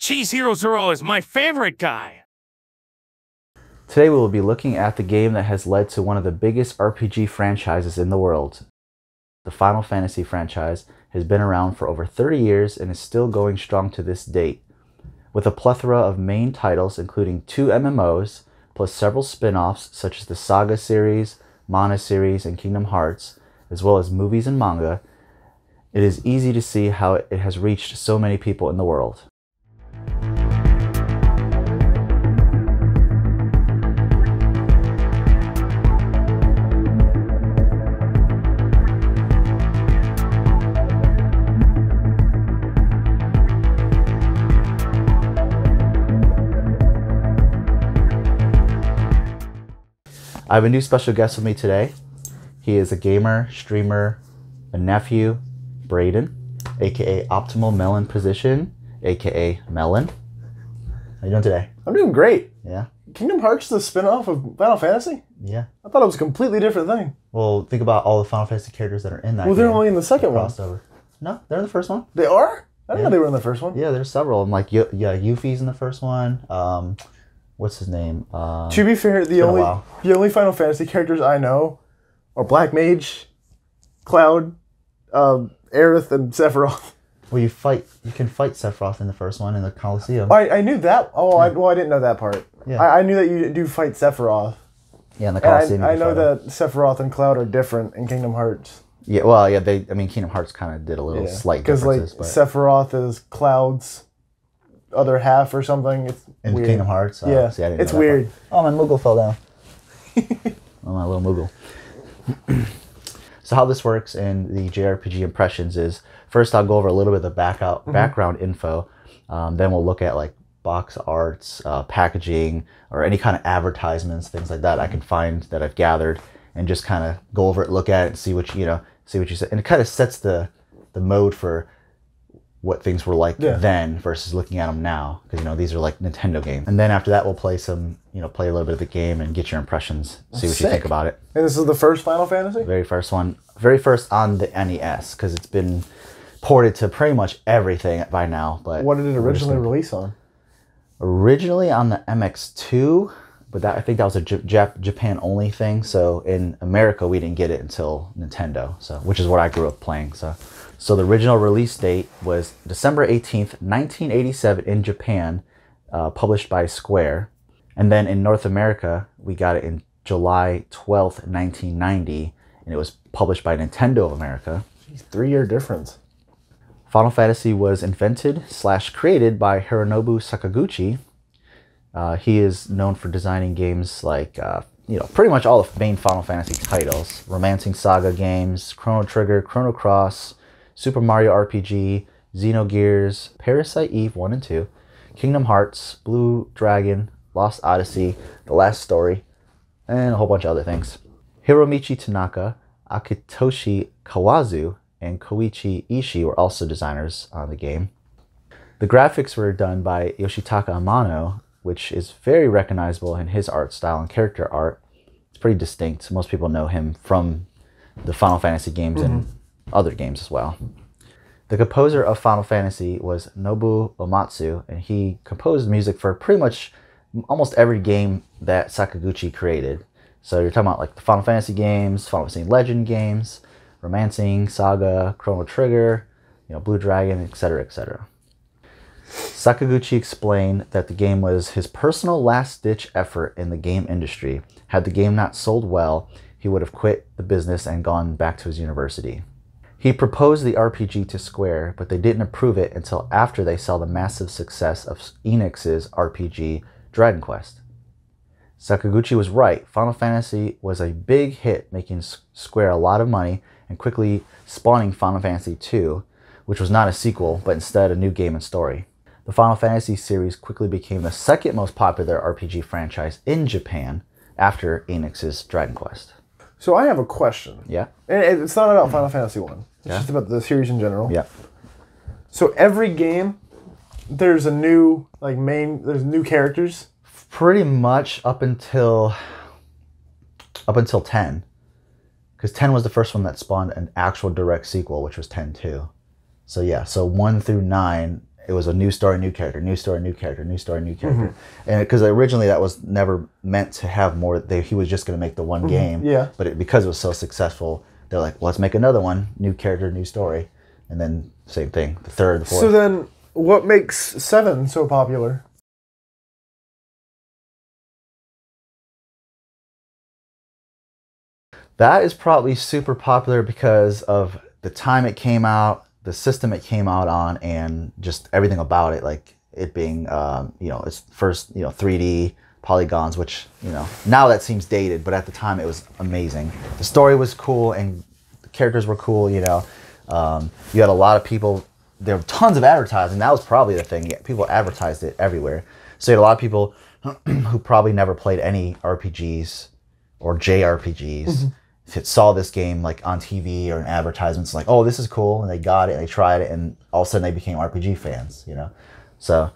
Cheese Hero Zero is my favorite guy. Today we will be looking at the game that has led to one of the biggest RPG franchises in the world. The Final Fantasy franchise has been around for over 30 years and is still going strong to this date. With a plethora of main titles including two MMOs, plus several spin-offs such as the Saga series, Mana series, and Kingdom Hearts, as well as movies and manga, it is easy to see how it has reached so many people in the world. I have a new special guest with me today. He is a gamer, streamer, a nephew, Braden, aka Optimal Melon Position, aka Melon. How you doing today? I'm doing great. Yeah, Kingdom Hearts, the spin-off of Final Fantasy? yeah. I thought it was a completely different thing. Well, think about all the Final Fantasy characters that are in that. Well, they're game. only in the second one. crossover. No, they're in the first one. They are? I didn't Yeah. know they were in the first one. Yeah, there's several. I'm like, yeah, Yuffie's in the first one. Um, what's his name? Uh, To be fair, the only the only Final Fantasy characters I know are Black Mage, Cloud, um, Aerith, and Sephiroth. well, you fight. You can fight Sephiroth in the first one in the Coliseum. I, I knew that. Oh, I, well, I didn't know that part. Yeah. I, I knew that you do fight Sephiroth. Yeah, in the Coliseum. I, I know that Sephiroth and Cloud are different in Kingdom Hearts. Yeah, well, yeah. They. I mean, Kingdom Hearts kind of did a little slight Because like but Sephiroth is Cloud's other half or something. It's in weird. Kingdom Hearts. oh, Yeah, see, it's that part. weird. Oh, my Moogle fell down. oh, my little Moogle. so how this works in the JRPG impressions is first I'll go over a little bit of the back out, Mm-hmm. background info. Um, then we'll look at like box arts, uh, packaging, or any kind of advertisements, things like that I can find that I've gathered, and just kind of go over it, look at it, and see what you, you know, see what you said, and it kind of sets the the mode for what things were like Yeah. then versus looking at them now because you know these are like Nintendo games. And then after that, we'll play some, you know, play a little bit of the game and get your impressions, see what you think about it. And this is the first Final Fantasy? Very first one, very first on the NES because it's been ported to pretty much everything by now. But What did it originally release on? originally on the MX2, but that I think that was a J- Japan only thing. So in America, we didn't get it until Nintendo. So which is what I grew up playing. So so the original release date was December 18th, 1987 in Japan, uh, published by Square, and then in North America, we got it in July 12th, 1990, and it was published by Nintendo of America. Three year difference. Final Fantasy was invented slash created by Hironobu Sakaguchi. Uh, he is known for designing games like, uh, you know, pretty much all the main Final Fantasy titles. Romancing Saga games, Chrono Trigger, Chrono Cross, Super Mario RPG, Xenogears, Parasite Eve 1 and 2, Kingdom Hearts, Blue Dragon, Lost Odyssey, The Last Story, and a whole bunch of other things. Hiromichi Tanaka, Akitoshi Kawazu, and Koichi Ishii were also designers on the game. The graphics were done by Yoshitaka Amano, which is very recognizable in his art style and character art. It's pretty distinct. Most people know him from the Final Fantasy games and mm-hmm. other games as well. The composer of Final Fantasy was Nobuo Uematsu, and he composed music for pretty much almost every game that Sakaguchi created. So you're talking about like the Final Fantasy games, Final Fantasy Legend games, Romancing, Saga, Chrono Trigger, you know, Blue Dragon, etc., etc. Sakaguchi explained that the game was his personal last-ditch effort in the game industry. Had the game not sold well, he would have quit the business and gone back to his university. He proposed the RPG to Square, but they didn't approve it until after they saw the massive success of Enix's RPG Dragon Quest. Sakaguchi was right. Final Fantasy was a big hit, making Square a lot of money and quickly spawning Final Fantasy II, which was not a sequel, but instead a new game and story. The Final Fantasy series quickly became the second most popular RPG franchise in Japan after Enix's Dragon Quest. So I have a question. Yeah? And it's not about Final mm-hmm. Fantasy One. It's Yeah. just about the series in general. Yeah. So every game, there's a new like main. There's new characters. pretty much up until up until 10 because 10 was the first one that spawned an actual direct sequel which was 10 2 so yeah so 1 through 9 it was a new story, new character, new story, new character, new story, new character, mm-hmm. and because originally that was never meant to have more. They, he was just going to make the one mm-hmm. game, Yeah. But it, because it was so successful, they're like, let's make another one, new character, new story, and then same thing, the third, the fourth. So then, what makes seven so popular? That is probably super popular because of the time it came out, the system it came out on, and just everything about it. Like it being, um, you know, its first, you know, 3D polygons, which you know now that seems dated, but at the time it was amazing. The story was cool and the characters were cool. You know, um, you had a lot of people. There were tons of advertising. That was probably the thing. People advertised it everywhere. So you had a lot of people who probably never played any RPGs or JRPGs that saw this game like on TV or in advertisements, like, oh, this is cool, and they got it, and they tried it, and all of a sudden they became RPG fans, you know. So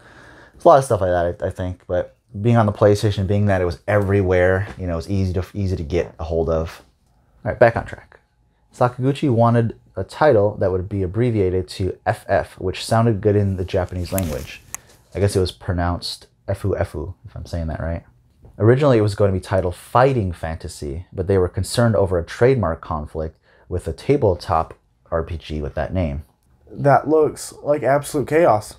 it's a lot of stuff like that, I, I think. But being on the PlayStation, being that it was everywhere, you know, it was easy to easy to get a hold of. All right, back on track. Sakaguchi wanted a title that would be abbreviated to FF, which sounded good in the Japanese language. I guess it was pronounced Efu Efu, if I'm saying that right. Originally, it was going to be titled Fighting Fantasy, but they were concerned over a trademark conflict with a tabletop RPG with that name. That looks like absolute chaos.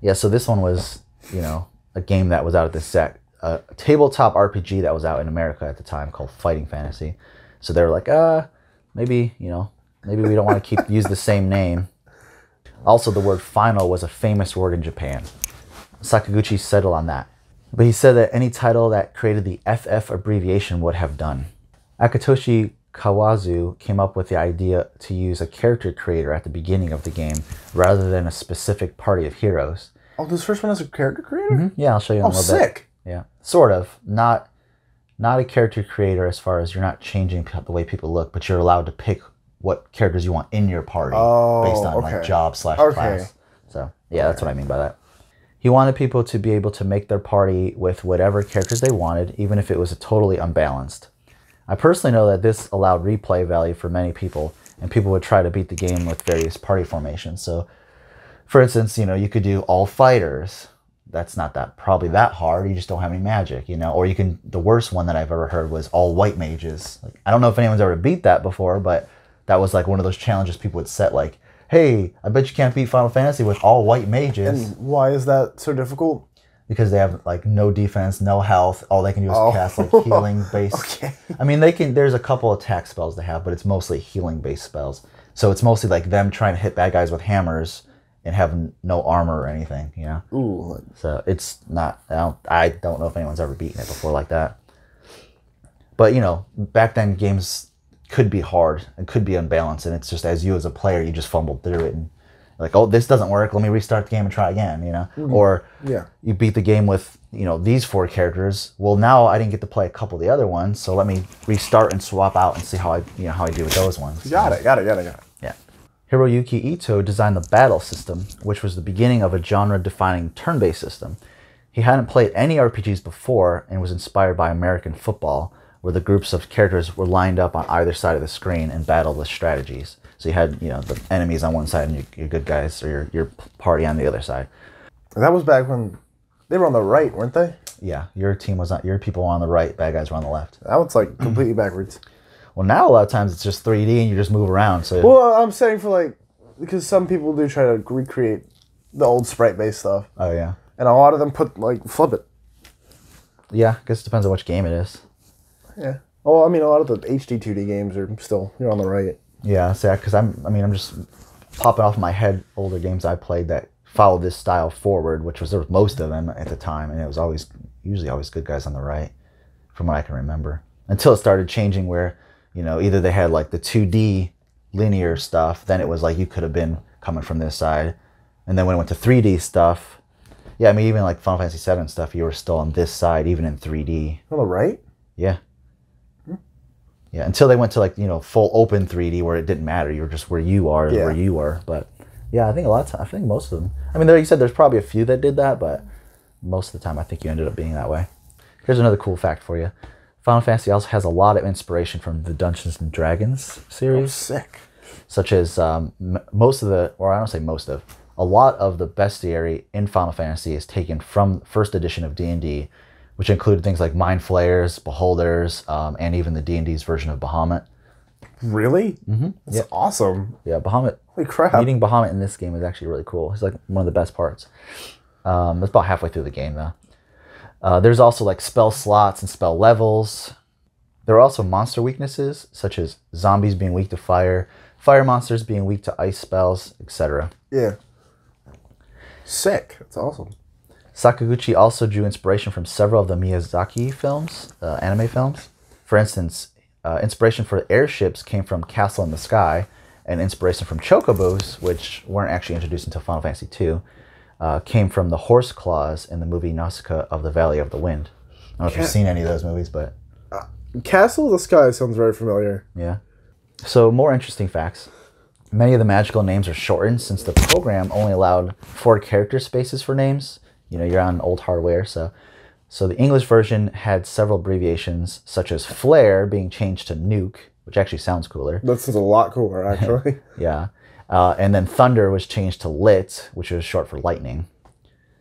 Yeah, so this one was, you know, a game that was out at the set, a tabletop RPG that was out in America at the time called Fighting Fantasy. So they were like, uh, maybe, you know, maybe we don't want to keep use the same name. Also, the word final was a famous word in Japan. Sakaguchi settled on that. But he said that any title that created the FF abbreviation would have done. Akitoshi Kawazu came up with the idea to use a character creator at the beginning of the game rather than a specific party of heroes. Oh, this first one has a character creator. Mm-hmm. Yeah, I'll show you in a Oh, little bit. sick. Yeah, sort of. Not not a character creator as far as you're not changing the way people look, but you're allowed to pick what characters you want in your party Oh, based on like job slash Okay. class. So yeah, that's what I mean by that. He wanted people to be able to make their party with whatever characters they wanted, even if it was a totally unbalanced. I personally know that this allowed replay value for many people, and people would try to beat the game with various party formations. So, for instance, you know, you could do all fighters. That's not that probably that hard. You just don't have any magic, you know. Or you can. The worst one that I've ever heard was all white mages. Like, I don't know if anyone's ever beat that before, but that was like one of those challenges people would set. Like, hey, I bet you can't beat Final Fantasy with all white mages And why is that so difficult? because they have like no defense, no health. All they can do is Oh. cast like healing based. Okay. I mean, they can. There's a couple attack spells they have, but it's mostly healing based spells. So it's mostly like them trying to hit bad guys with hammers and having no armor or anything. You know. Ooh, So it's not. I don't, I don't know if anyone's ever beaten it before like that. But you know, back then games could be hard and could be unbalanced, and it's just as you as a player, you just fumbled through it and like, oh, this doesn't work. Let me restart the game and try again. You know, mm-hmm. or Yeah. you beat the game with you know these four characters. Well, now I didn't get to play a couple of the other ones, so let me restart and swap out and see how I you know how I do with those ones. got it, got it, got it, got it. Yeah. Hiroyuki Ito designed the battle system, which was the beginning of a genre defining turn based system. He hadn't played any RPGs before and was inspired by American football, where the groups of characters were lined up on either side of the screen and battled with strategies. So you had, you know, the enemies on one side and your, your good guys or your, your party on the other side. That was back when they were on the right, weren't they? Yeah, your team was on, your people were on the right, bad guys were on the left. That was like completely backwards. Well, now a lot of times it's just 3D and you just move around. So Well, I'm saying for like because some people do try to recreate the old sprite-based stuff, oh yeah, and a lot of them put like flip it. yeah. I guess it depends on which game it is. Yeah. Oh, I mean, a lot of the HD 2D games are still you're on the right. Yeah, so because I'm, I mean, I'm just popping off my head older games I played that followed this style forward, which was there was most of them at the time, and it was always usually always good guys on the right, from what I can remember. Until it started changing, where you know either they had like the 2D linear stuff, then it was like you could have been coming from this side, and then when it went to 3D stuff, yeah, I mean even like Final Fantasy 7 stuff, you were still on this side even in 3D. On the right. Yeah. Yeah, until they went to like you know full open 3D where it didn't matter. You were just where you are, Yeah. where you are. But yeah, I think a lot of time, I think most of them. I mean, there you said there's probably a few that did that, but most of the time I think you ended up being that way. Here's another cool fact for you: Final Fantasy also has a lot of inspiration from the Dungeons and Dragons series Sick. such as um, m- most of the, or I don't say most of, a lot of the bestiary in Final Fantasy is taken from first edition of D&D, which included things like mind flayers, beholders, um, and even the D&D's version of Bahamut. Really? Mm-hmm. That's awesome. Yeah, Bahamut. Holy crap. Meeting Bahamut in this game is actually really cool. It's like one of the best parts. Um, it's about halfway through the game though. Uh, there's also like spell slots and spell levels. There are also monster weaknesses, such as zombies being weak to fire, fire monsters being weak to ice spells, etc. Yeah. Sick. That's awesome. Sakaguchi also drew inspiration from several of the Miyazaki films, uh, anime films. For instance, uh, inspiration for airships came from Castle in the Sky, and inspiration from chocobos, which weren't actually introduced until Final Fantasy II, uh, came from the horse claws in the movie Nausicaa of the Valley of the Wind. I don't know if you've seen any of those movies, but Castle of the Sky sounds very familiar. yeah. So, more interesting facts. Many of the magical names are shortened since the program only allowed four character spaces for names. You know, you're on old hardware, so so the English version had several abbreviations, such as flare being changed to nuke, which actually sounds cooler. That sounds a lot cooler, actually. Yeah. Uh, and then thunder was changed to lit, which was short for lightning.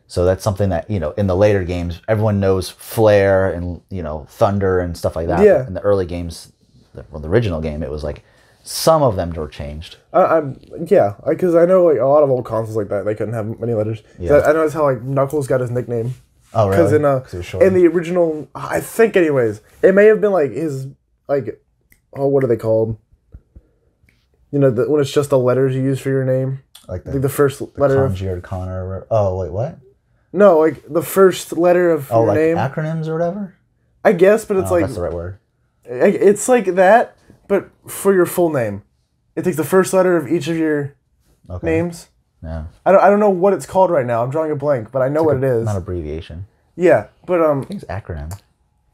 So that's something that, you know, in the later games, everyone knows flare and, you know, thunder and stuff like that. Yeah. In the early games, the, well, the original game, it was like some of them were changed. I, I'm yeah, because I know like a lot of old consoles like that they couldn't have many letters. Yeah. I, I know that's how like Knuckles got his nickname. Oh, right. Because in uh in the original, I think anyways, it may have been like his like oh what are they called? You know, the, when it's just the letters you use for your name, like like the, the first letter. Of, Conjured Connor. Or, oh, wait, what? no, like the first letter of Oh, your like name. acronyms or whatever? I guess, but it's oh, like that's the right word. it's like that, but for your full name. It takes the first letter of each of your Okay. names. Yeah. I don't, I don't know what it's called right now. I'm drawing a blank, but I know what it is. Not abbreviation. Yeah, but um, I think it's acronym.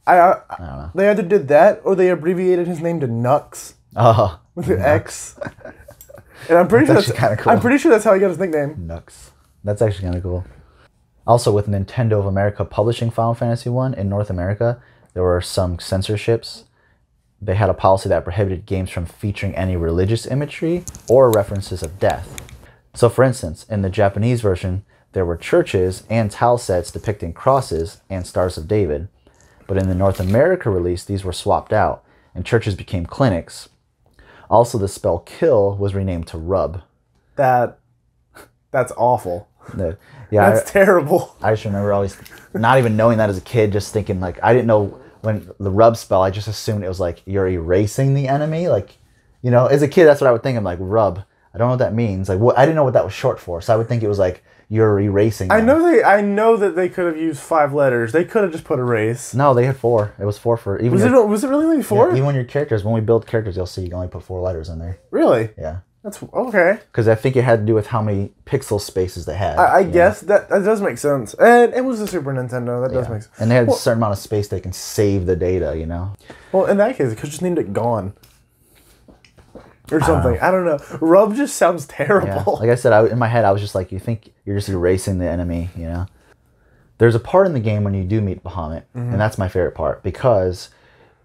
I, I I don't know. they either did that or they abbreviated his name to Knux Oh, with an X. And I'm pretty That's sure that's cool. I'm pretty sure that's how he got his nickname. Knux. That's actually kind of cool. Also, with Nintendo of America publishing Final Fantasy One in North America, there were some censorships. They had a policy that prohibited games from featuring any religious imagery or references of death. So, for instance, in the Japanese version, there were churches and tile sets depicting crosses and stars of David. But in the North America release, these were swapped out, and churches became clinics. Also, the spell kill was renamed to rub. That that's awful. The- yeah, I- That's terrible. I just remember always not even knowing that as a kid, just thinking like I didn't know when the rub spell. I just assumed it was like you're erasing the enemy. Like, you know, as a kid, that's what I would think. I'm like rub. I don't know what that means. Like, what I didn't know what that was short for, so I would think it was like you're erasing. I know they I know that they could have used five letters. They could have just put a race. No, they had four. It was four for even. Was it was it really only four? even your characters. When we build characters, you'll see you can only put four letters in there. really? Yeah, That's okay. because I think it had to do with how many pixel spaces they had. I, I guess that that does make sense. And it was the Super Nintendo. That does Yeah. make sense. And they had a certain amount of space they can save the data. You know. Well, in that case, it could just named it Gone. Or something. I don't know. Rub just sounds Yeah. terrible. Like I said, I, in my head, I was just like, you think you're just erasing the enemy, you know? There's a part in the game when you do meet Bahamut, and mm-hmm. that's my favorite part because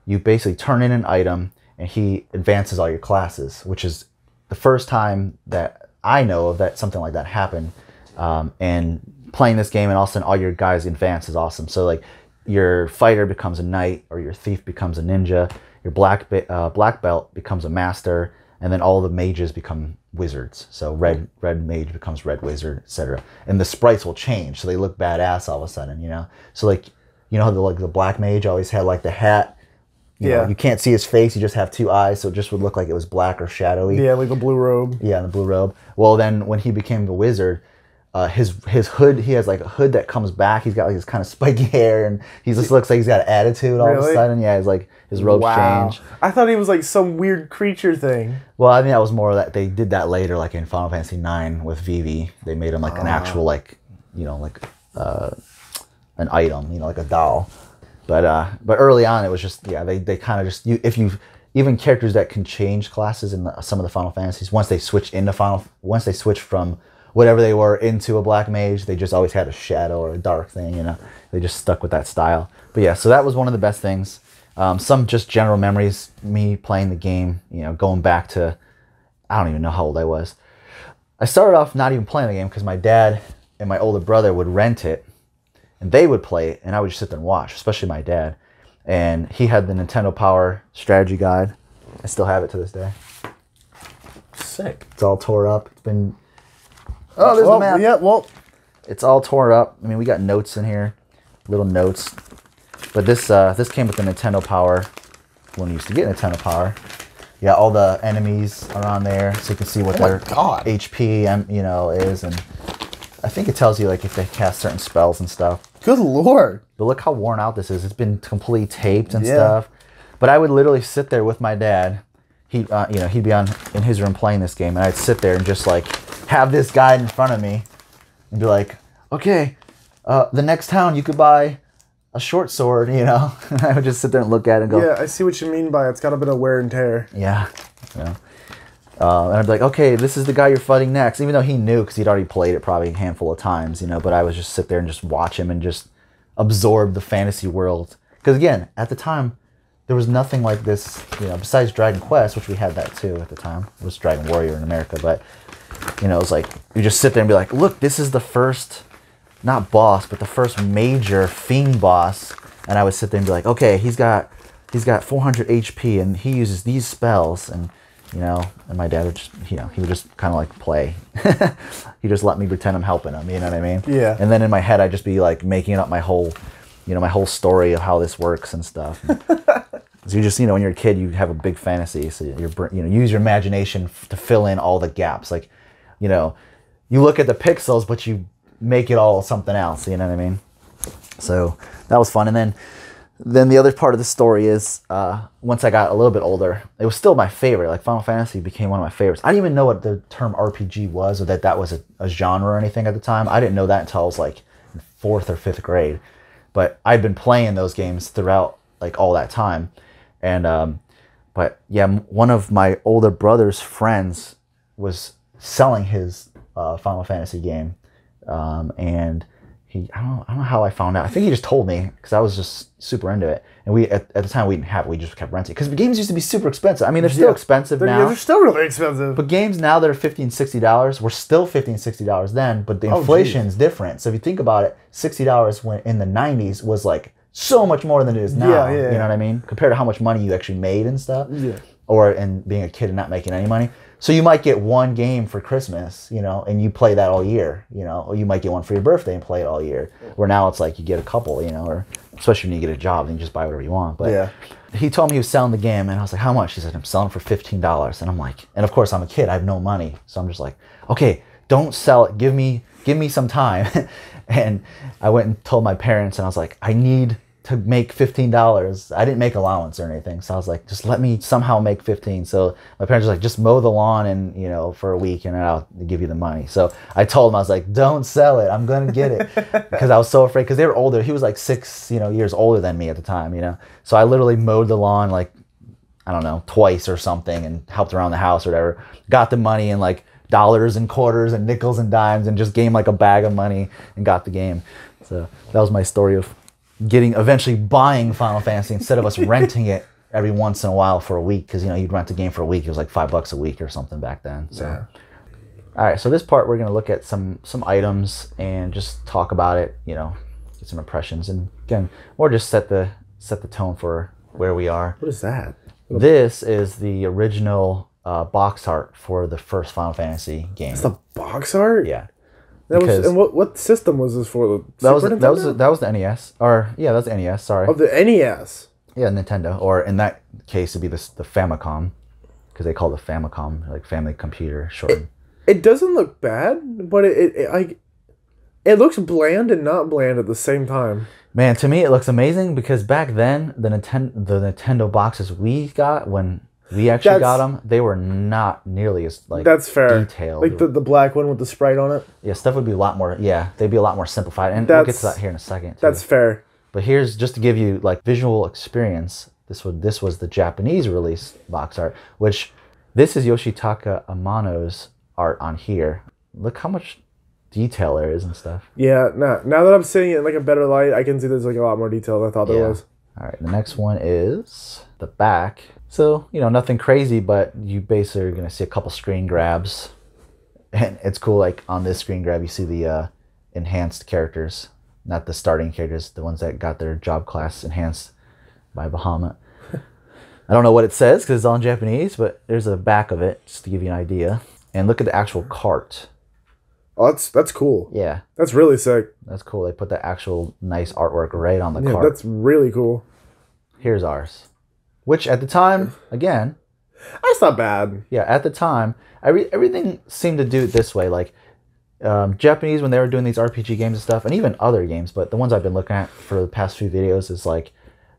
you basically turn in an item and he advances all your classes, which is the first time that I know of that something like that happened. Um, and playing this game and all of a sudden all your guys advance is awesome. So like your fighter becomes a knight or your thief becomes a ninja, your black be- uh, black belt becomes a master, and then all the mages become wizards. So red red mage becomes red wizard, etc. And the sprites will change, so they look badass all of a sudden, you know. So like you know how the like the black mage always had like the hat. You know, Yeah. you can't see his face; you just have two eyes, so it just would look like it was black or shadowy. yeah, like the blue robe. Yeah, the blue robe. Well, then when he became the wizard, uh, his his hood he has like a hood that comes back. He's got like this kind of spiky hair, and he just looks like he's got attitude all of a sudden. Yeah, he's like his robes change. I thought he was like some weird creature thing. Well, I think that was more that they did that later, like in Final Fantasy IX with Vivi. They made him like an actual like you know like uh, an item, you know, like a doll. But uh, but early on, it was just yeah, they they kind of just you if you even characters that can change classes in the, some of the Final Fantasies once they switch into Final once they switch from whatever they were into a black mage, they just always had a shadow or a dark thing, you know. They just stuck with that style. But yeah, so that was one of the best things. Um, some just general memories, me playing the game, you know, going back to I don't even know how old I was. I started off not even playing the game because my dad and my older brother would rent it, and they would play and I would just sit there and watch, especially my dad. And he had the Nintendo Power strategy guide. I still have it to this day. Sick. It's all tore up. It's been. Oh, there's well, the map. Yeah, well, It's all tore up. I mean, we got notes in here, little notes. But this uh, this came with the Nintendo Power when you used to get Nintendo Power. Yeah, all the enemies are on there, so you can see what Oh their God. HP, um, you know, is, and I think it tells you like if they cast certain spells and stuff. Good lord. But look how worn out this is. It's been completely taped and Yeah. stuff. But I would literally sit there with my dad. He, uh, you know, he'd be on in his room playing this game, and I'd sit there and just like have this guide in front of me, and be like, "Okay, uh, the next town you could buy a short sword," you know. And I would just sit there and look at it and go, Yeah, I see what you mean by it's got a bit of wear and tear. yeah, know. Uh, and I'd be like, okay, this is the guy you're fighting next, even though he knew because he'd already played it probably a handful of times, you know. But I was just sit there and just watch him and just absorb the fantasy world. Because again, at the time, there was nothing like this, you know, besides Dragon Quest, which we had that too at the time. It was Dragon Warrior in America, but you know, it was like you just sit there and be like, look, this is the first, not boss, but the first major fiend boss. And I would sit there and be like, okay, he's got, he's got 400 HP, and he uses these spells, and you know, and my dad would just, you know, he would just kind of like play. he just let me pretend I'm helping him. You know what I mean? Yeah. And then in my head, I'd just be like making up my whole, you know, my whole story of how this works and stuff. So you just, you know, when you're a kid, you have a big fantasy. So you're, you know, use your imagination to fill in all the gaps. Like, you know, you look at the pixels, but you make it all something else. You know what I mean? So that was fun. And then, then the other part of the story is, uh, once I got a little bit older, it was still my favorite. Like Final Fantasy became one of my favorites. I didn't even know what the term RPG was, or that that was a, a genre or anything at the time. I didn't know that until I was like fourth or fifth grade. But I'd been playing those games throughout like all that time, and um, but yeah, one of my older brother's friends was selling his uh, Final Fantasy game, um, and he I don't, know, I don't know how I found out. I think he just told me because I was just super into it, and we at, at the time we didn't have it. We just kept renting because the games used to be super expensive. I mean, they're still Yeah. expensive They're, now. they're still really expensive. But games now that are 50 60 dollars were still 50 60 dollars then, but the Oh, inflation's different. So if you think about it, sixty dollars when in the nineties was like so much more than it is now. Yeah, yeah, You know what I mean? Compared to how much money you actually made and stuff. Yeah. Or and being a kid and not making any money. So you might get one game for Christmas, you know, and you play that all year, you know, or you might get one for your birthday and play it all year. Where now it's like you get a couple, you know, or especially when you get a job, then you just buy whatever you want. But Yeah. he told me he was selling the game, and I was like, "How much?" He said, "I'm selling for fifteen dollars." And I'm like, and of course I'm a kid, I have no money, so I'm just like, "Okay, don't sell it. Give me, give me some time." and I went and told my parents, and I was like, "I need to make fifteen dollars." I didn't make allowance or anything, so I was like, "Just let me somehow make 15 So my parents were like, "Just mow the lawn and you know for a week, and I'll give you the money." So I told him I was like, "Don't sell it. I'm gonna get it," because I was so afraid because they were older. He was like six, you know, years older than me at the time, you know. So I literally mowed the lawn like I don't know, twice or something and helped around the house or whatever. Got the money in like dollars and quarters and nickels and dimes and just gained like a bag of money and got the game. So that was my story of getting eventually buying Final Fantasy instead of us renting it every once in a while for a week because you know you'd rent a game for a week. It was like five bucks a week or something back then. So. Yeah. All right, so this part we're gonna look at some some items and just talk about it. You know, get some impressions, and again, more just set the set the tone for where we are. What is that? This is the original uh, box art for the first Final Fantasy game. It's the box art. yeah, That was. And what what system was this for? The that was that was that was the NES, or yeah, that was the NES. Sorry, of the NES. yeah, Nintendo, or in that case, it'd be the the Famicom, because they call it the Famicom like family computer short. It doesn't look bad, but it, it, it like it looks bland and not bland at the same time. Man, to me it looks amazing because back then the Nintendo the Nintendo boxes we got when we actually That's- got them, they were not nearly as like That's fair. detailed. Like the, the black one with the sprite on it. yeah, stuff would be a lot more. Yeah, they'd be a lot more simplified, and we'll get to that here in a second. too. That's fair. But here's just to give you like visual experience. This would this was the Japanese release box art, which this is Yoshitaka Amano's art on here. Look how much detail there is and stuff. Yeah. Now now that I'm seeing it in like a better light, I can see there's like a lot more detail than I thought there Yeah. was. All right, the next one is the back. So you know nothing crazy, but you basically are gonna see a couple screen grabs, and it's cool. Like on this screen grab, you see the uh, enhanced characters, not the starting characters, the ones that got their job class enhanced by Bahamut. I don't know what it says because it's all in Japanese, but there's a back of it just to give you an idea. And look at the actual cart. Oh, that's that's cool. Yeah, That's really sick. that's cool. They put the actual nice artwork right on the Yeah, cart. that's really cool. Here's ours, which at the time, again, That's not bad. yeah, at the time, every everything seemed to do it this way. Like um, Japanese when they were doing these RPG games and stuff, and even other games, but the ones I've been looking at for the past few videos is like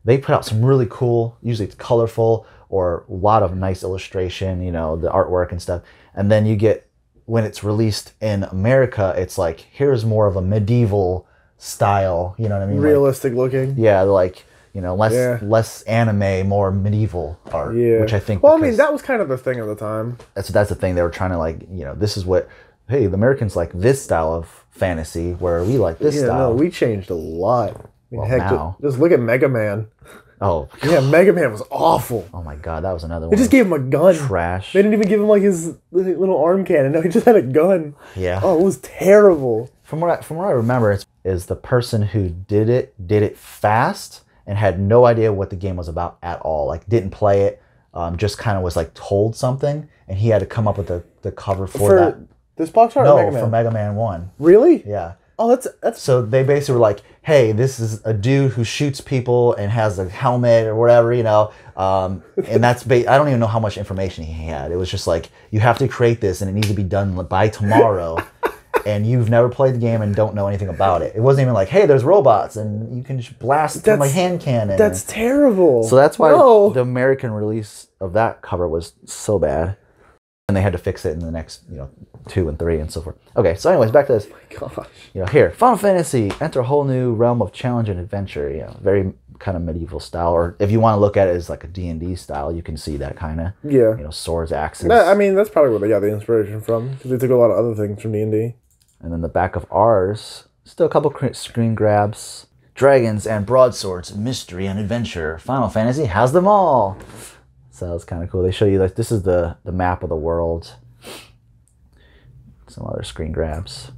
they put out some really cool, usually it's colorful or a lot of nice illustration, you know, the artwork and stuff, and then you get when it's released in America, it's like here's more of a medieval style, you know what I mean? Like, Realistic looking. yeah, like you know, less Yeah. less anime, more medieval art, Yeah. which I think. Well, I mean, that was kind of the thing at the time. that's that's the thing they were trying to like you know this is what hey the Americans like this style of fantasy where we like this Yeah, style. no, we changed a lot. I mean, Well, heck, now. just look at Mega Man. oh Yeah, Mega Man was awful. oh my god that was another They one. They just gave him a gun. trash. They didn't even give him like his little arm cannon. No, he just had a gun. Yeah. Oh, it was terrible. From what I, from what I remember, it's, is the person who did it did it fast and had no idea what the game was about at all. Like didn't play it. Um, just kind of was like told something, and he had to come up with the, the cover for, For that. this box art, No, Mega Man. for Mega Man One. really? Yeah. Oh, that's that's So they basically were like, "Hey, this is a dude who shoots people and has a helmet or whatever, you know." Um, and that's ba- I don't even know how much information he had. It was just like you have to create this and it needs to be done by tomorrow. and you've never played the game and don't know anything about it. It wasn't even like, "Hey, there's robots and you can just blast from a That's- hand cannon." that's terrible. so that's why No. the American release of that cover was so bad. And they had to fix it in the next, you know, two and three and so forth. Okay, so anyways, back to this oh My gosh. you know, here, Final Fantasy, enter a whole new realm of challenge and adventure. You know, very kind of medieval style, or if you want to look at it as like a D and D style, you can see that kind of, Yeah. you know, swords, axes, No, I mean that's probably where they got the inspiration from because they took a lot of other things from D and D. and then the back of ours, still a couple screen grabs. Dragons and broadswords, mystery and adventure. Final Fantasy has them all. So it's kind of cool. They show you like this is the the map of the world. Some other screen grabs.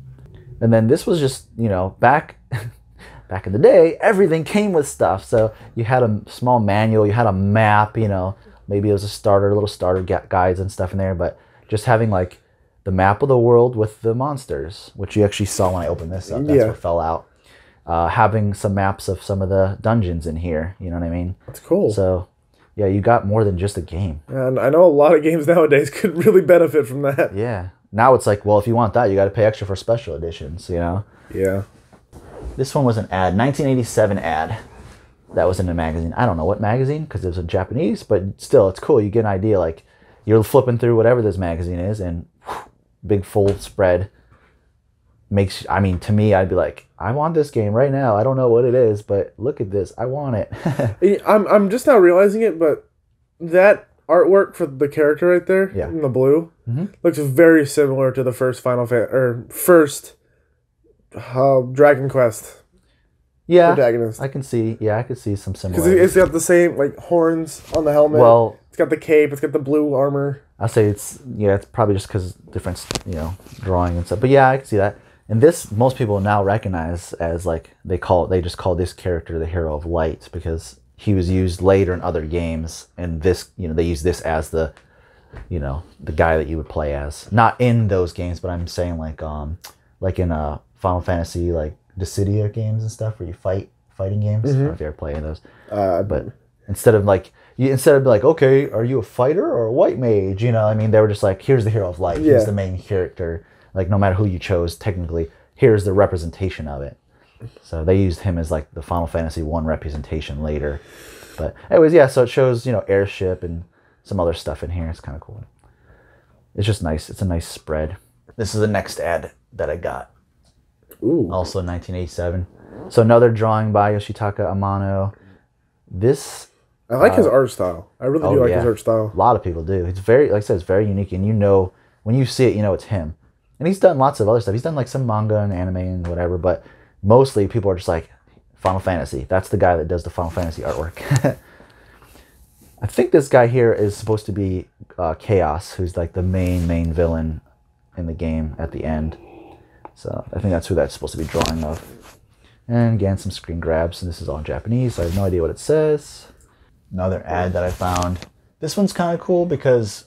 And then this was just, you know, back back in the day, everything came with stuff. So you had a small manual, you had a map, you know, maybe it was a starter, little starter guides and stuff in there, but just having like the map of the world with the monsters, which you actually saw when I opened this up. That's Yeah. what fell out. Uh, having some maps of some of the dungeons in here, you know what I mean? That's cool. So, yeah, you got more than just a game. and I know a lot of games nowadays could really benefit from that. Yeah. Now it's like, well, if you want that, you got to pay extra for special editions, you know? Yeah. This one was an ad, 1987 ad that was in a magazine. I don't know what magazine because it was in Japanese, but still, it's cool. You get an idea. Like you're flipping through whatever this magazine is, and big full spread makes. I mean, to me, I'd be like, I want this game right now. I don't know what it is, but look at this. I want it. I'm I'm just now realizing it, but that artwork for the character right there Yeah. in the blue Mhm. looks very similar to the first Final Fan or first uh, Dragon Quest yeah, protagonist I can see. Yeah, I can see some because similarities. it's got the same like horns on the helmet. Well, it's got the cape. It's got the blue armor. I'll say it's yeah, it's probably just because different you know drawing and stuff. But yeah, I can see that. And this most people now recognize as like they call they just call this character the hero of light because he was used later in other games, and this you know they use this as the you know the guy that you would play as. Not in those games, but I'm saying like um like in uh Final Fantasy like Dissidia games and stuff where you fight fighting games. I don't know if you ever play those Uh, but instead of like you instead of like okay are you a fighter or a white mage? You know i mean they were just like here's the hero of light Yeah. he's the main character. Like no matter who you chose technically here's the representation of it. So they used him as like the final fantasy one representation later. But anyways yeah so it shows you know airship and some other stuff in here. It's kind of cool. It's just nice. It's a nice spread. This is the next ad that i got. Ooh, also 1987 so another drawing by yoshitaka amano. This I like his art style. I really oh, do like yeah. his art style. A lot of people do. It's very, like I said, it's very unique, and you know when you see it, you know it's him. And he's done lots of other stuff. He's done like some manga and anime and whatever, but mostly people are just like Final Fantasy. That's the guy that does the Final Fantasy artwork. I think this guy here is supposed to be uh, Chaos, who's like the main main villain in the game at the end. So I think that's who that's supposed to be drawing of. And again, some screen grabs. And this is all in Japanese. So I have no idea what it says. Another ad that I found. This one's kind of cool because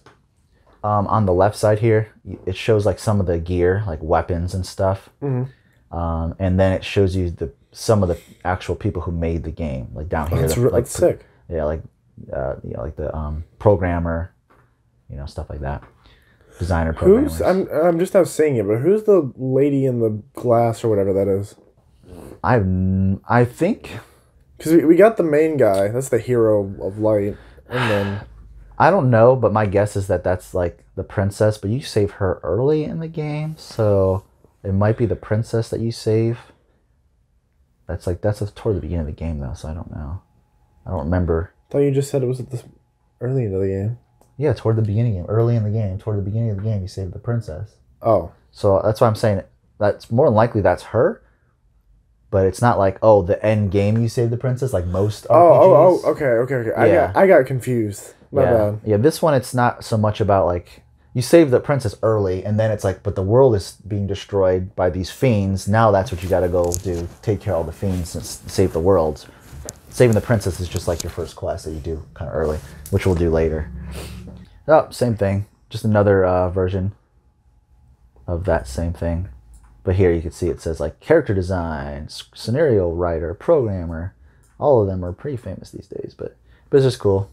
um, on the left side here, it shows like some of the gear, like weapons and stuff. Um, and then it shows you the some of the actual people who made the game, like down here. That's, the- like that's sick. yeah, like uh, you know, like the um, programmer, you know, stuff like that. Designer. Who's I'm I'm just now seeing it, but who's the lady in the glass or whatever that is? I've n- I think Because we, we got the main guy. That's the hero of light, and then I don't know, but my guess is that that's like the princess. But you save her early in the game, so it might be the princess that you save. That's like that's toward the beginning of the game though, so I don't know. I don't remember. I thought you just said it was at this early into the game. Yeah, toward the beginning, game, early in the game, toward the beginning of the game, you save the princess. Oh, So that's why I'm saying that's more than likely that's her. But it's not like oh the end game you save the princess like most RPGs. oh, oh, oh. Okay, okay, okay. I Yeah. got I got confused. My yeah, bad. yeah. This one it's not so much about like you save the princess early and then it's like but the world is being destroyed by these fiends. Now that's what you got to go do. Take care of all the fiends and save the world. Saving the princess is just like your first quest that you do kind of early, which we'll do later. Oh, same thing. Just another uh, version of that same thing. But here you can see it says like character design, scenario writer, programmer. All of them are pretty famous these days, but but it's just cool.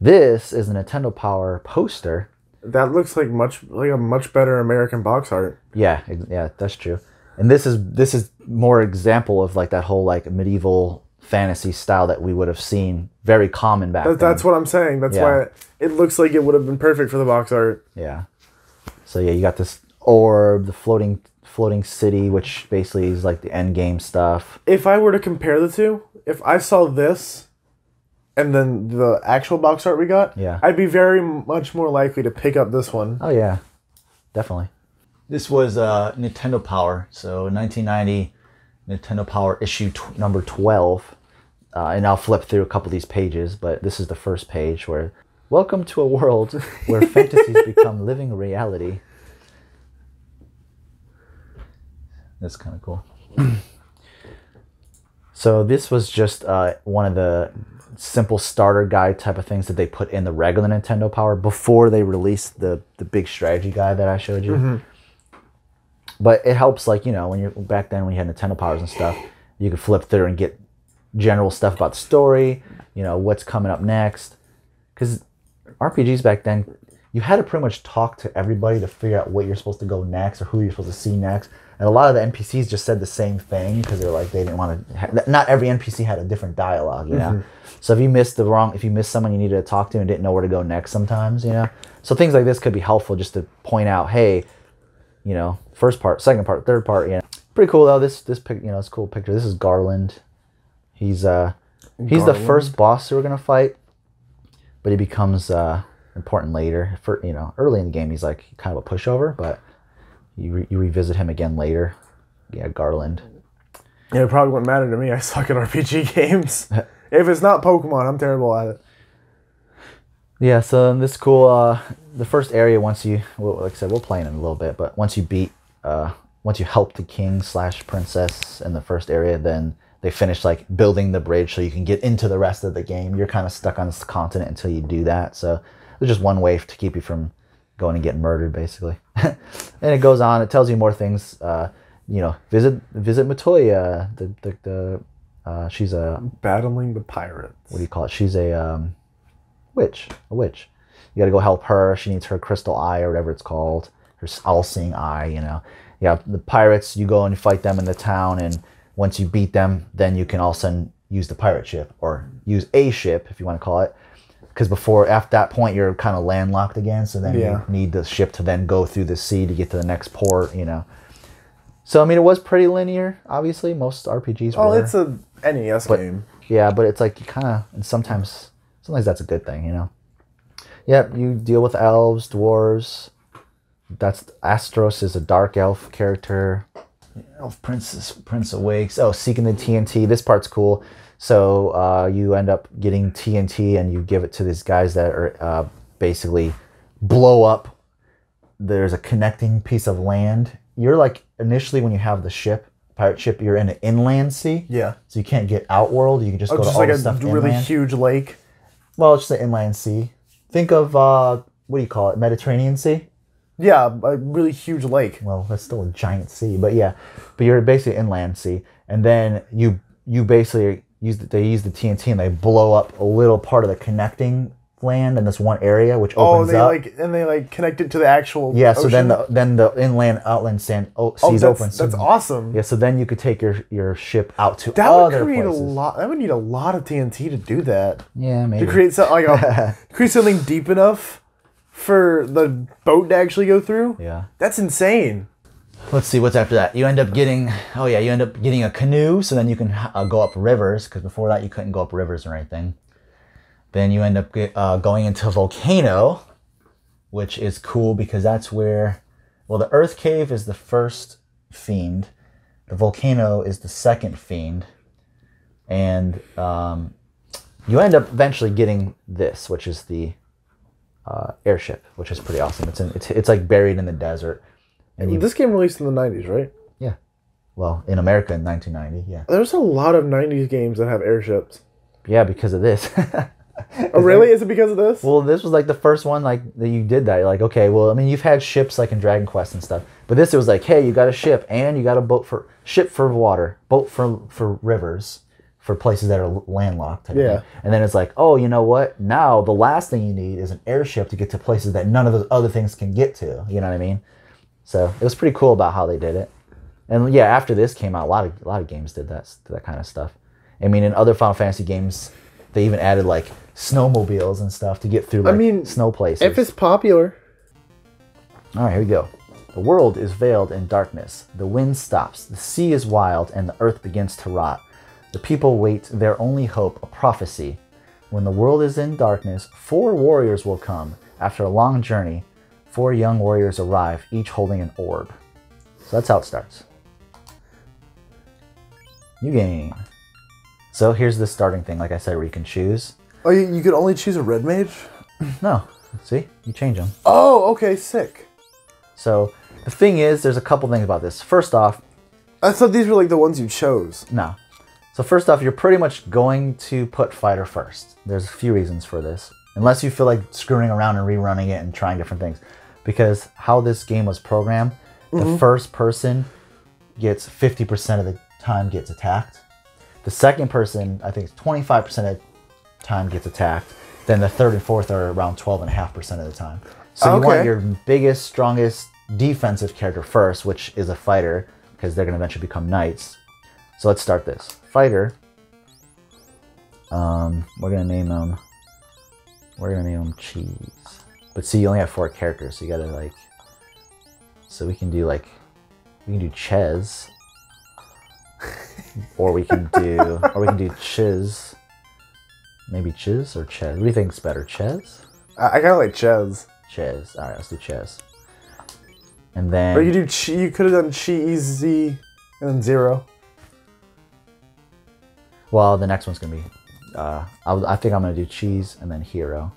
This is a Nintendo Power poster. That looks like much like a much better American box art. Yeah, yeah, that's true. And this is this is more example of like that whole like medieval fantasy style that we would have seen very common back That, then. that's what I'm saying. That's Yeah. why it looks like it would have been perfect for the box art. Yeah. So yeah, you got this orb, the floating floating city, which basically is like the end game stuff. If I were to compare the two, if I saw this and then the actual box art we got, Yeah. I'd be very much more likely to pick up this one. Oh yeah, definitely. This was uh, Nintendo Power, so 1990 Nintendo Power issue tw- number 12. Uh, and I'll flip through a couple of these pages, but this is the first page where Welcome to a world where fantasies become living reality. That's kind of cool. so this was just uh, one of the simple starter guide type of things that they put in the regular Nintendo Power before they released the the big strategy guide that I showed you. But it helps, like you know, when you're back then when you had Nintendo Powers and stuff, you could flip through and get general stuff about the story. You know what's coming up next, because RPGs back then, you had to pretty much talk to everybody to figure out what you're supposed to go next or who you're supposed to see next. And a lot of the NPCs just said the same thing because they're like they didn't want to. Not every NPC had a different dialogue, you know. So if you missed the wrong, if you missed someone you needed to talk to and didn't know where to go next, sometimes you know. So things like this could be helpful just to point out, hey, you know, first part, second part, third part, you know. Pretty cool though. This this pic, you know, it's a cool picture. This is Garland. He's uh he's the first boss that we're gonna fight, but he becomes uh important later. For you know, early in the game, he's like kind of a pushover, but you re- you revisit him again later. Yeah, Garland. Yeah, it probably wouldn't matter to me. I suck at RPG games. if it's not Pokemon, I'm terrible at it. Yeah, so this cool. Uh, the first area once you, well, like I said, we'll play in a little bit, but once you beat, uh, once you help the king slash princess in the first area, then they finish like building the bridge so you can get into the rest of the game. You're kind of stuck on this continent until you do that. So there's just one way to keep you from going and getting murdered, basically. and it goes on. It tells you more things. Uh, you know, visit visit Matoya. The the, the uh, she's a Battling the pirates. what do you call it? She's a um, witch, a witch. You got to go help her. She needs her crystal eye or whatever it's called, her all-seeing eye. You know, yeah. The pirates, you go and you fight them in the town, and once you beat them, then you can all of a sudden use the pirate ship or use a ship if you want to call it. Because before, after that point, you're kind of landlocked again. So then Yeah. you need the ship to then go through the sea to get to the next port. You know. So I mean, it was pretty linear. Obviously, most RPGs. Oh, were. it's a NES game. Yeah, but it's like you kind of, and sometimes, sometimes that's a good thing, you know. Yep, you deal with elves, dwarves. That's Astos is a dark elf character. Elf princess, prince awakes. Oh, seeking the TNT. This part's cool. So uh, you end up getting TNT, and you give it to these guys that are uh, basically blow up there's a connecting piece of land. You're like initially when you have the ship, pirate ship, you're in an inland sea. Yeah. So you can't get outworld. You can just Oh, go to just all like the a stuff really inland. huge lake. Well, it's just an inland sea. Think of uh, what do you call it? Mediterranean Sea. Yeah, a really huge lake. Well, that's still a giant sea, but yeah, but you're basically inland sea, and then you you basically use the, they use the TNT and they blow up a little part of the connecting land in this one area, which Oh, opens they up. like and they like connect it to the actual. yeah, so then the then the inland outland sand oh, oh, seas that's, open. So, that's awesome. Yeah, so then you could take your your ship out to That would create places. a lot. That would need a lot of TNT to do that. Yeah, maybe. To create something like a, create something deep enough for the boat to actually go through. yeah. That's insane. Let's see what's after that. You end up getting oh yeah, you end up getting a canoe, so then you can uh, go up rivers because before that you couldn't go up rivers or anything. Then you end up get, uh, going into volcano, which is cool because that's where well the Earth Cave is the first fiend, the volcano is the second fiend, and um, you end up eventually getting this, which is the uh, airship, which is pretty awesome. It's in, it's it's like buried in the desert, and This game released in the '90s, right? yeah. Well, in America in 1990, yeah. There's a lot of '90s games that have airships. Yeah, because of this. Oh, really? Is it because of this? well, this was like the first one like that you did that. You're like, okay, well, I mean, you've had ships like in Dragon Quest and stuff, but this it was like, hey, you got a ship and you got a boat for ship for water, boat for for rivers, for places that are landlocked. Yeah. thing. And then it's like, oh, you know what? Now the last thing you need is an airship to get to places that none of those other things can get to. You know what I mean? So it was pretty cool about how they did it. And yeah, after this came out, a lot of a lot of games did that that kind of stuff. I mean, in other Final Fantasy games, they even added like snowmobiles and stuff to get through like mean, snow places. If it's popular, All right, here we go. The world is veiled in darkness. The wind stops. The sea is wild, and the earth begins to rot. The people wait their only hope, a prophecy. When the world is in darkness, four warriors will come. After a long journey, four young warriors arrive, each holding an orb. So that's how it starts. New game. So here's the starting thing, like I said, where you can choose. oh, you, you could only choose a red mage. No, see, you change them. Oh, okay, sick. So the thing is, there's a couple things about this. First off, I thought these were like the ones you chose. No. So first off, you're pretty much going to put fighter first. There's a few reasons for this. Unless you feel like screwing around and rerunning it and trying different things. Because how this game was programmed, the first person gets 50% of the time gets attacked. The second person, I think it's 25% of the time gets attacked. Then the third and fourth are around 12.5% of the time. So you want your biggest, strongest defensive character first, which is a fighter, because they're going to eventually become knights. So let's start this. Fighter. Um, we're gonna name him. We're gonna name him Cheese. But see, you only have four characters, so you gotta like. So we can do like, we can do Ches, or we can do, or we can do Chiz. Maybe Chiz or Ches. What do you think's better, Ches? I, I kind of like Ches. Ches. All right, let's do Ches. And then. Or you do chi, you could have done chi easy and then zero. Well, the next one's gonna be. Uh, I, I think I'm gonna do cheese and then hero.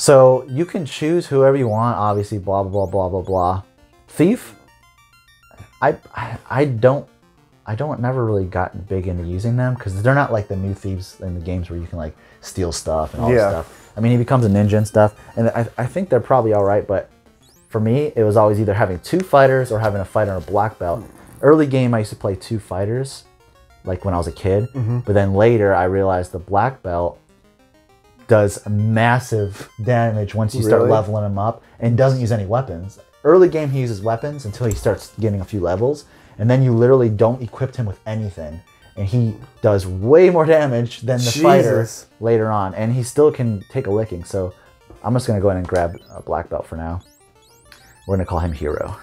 So you can choose whoever you want. Obviously, blah blah blah blah blah blah. Thief. I I, I don't. I don't never really got big into using them because they're not like the new thieves in the games where you can like steal stuff and all Yeah. this stuff. I mean, he becomes a ninja and stuff, and I, I think they're probably all right. But for me, it was always either having two fighters or having a fighter and a black belt. Early game, I used to play two fighters, like when I was a kid. Mm-hmm. But then later, I realized the black belt does massive damage once you start Really? leveling him up and doesn't use any weapons. Early game, he uses weapons until he starts getting a few levels, and then you literally don't equip him with anything. And he does way more damage than the fighter Jesus. later on, and he still can take a licking. So I'm just gonna go ahead and grab a black belt for now. We're gonna call him Hero,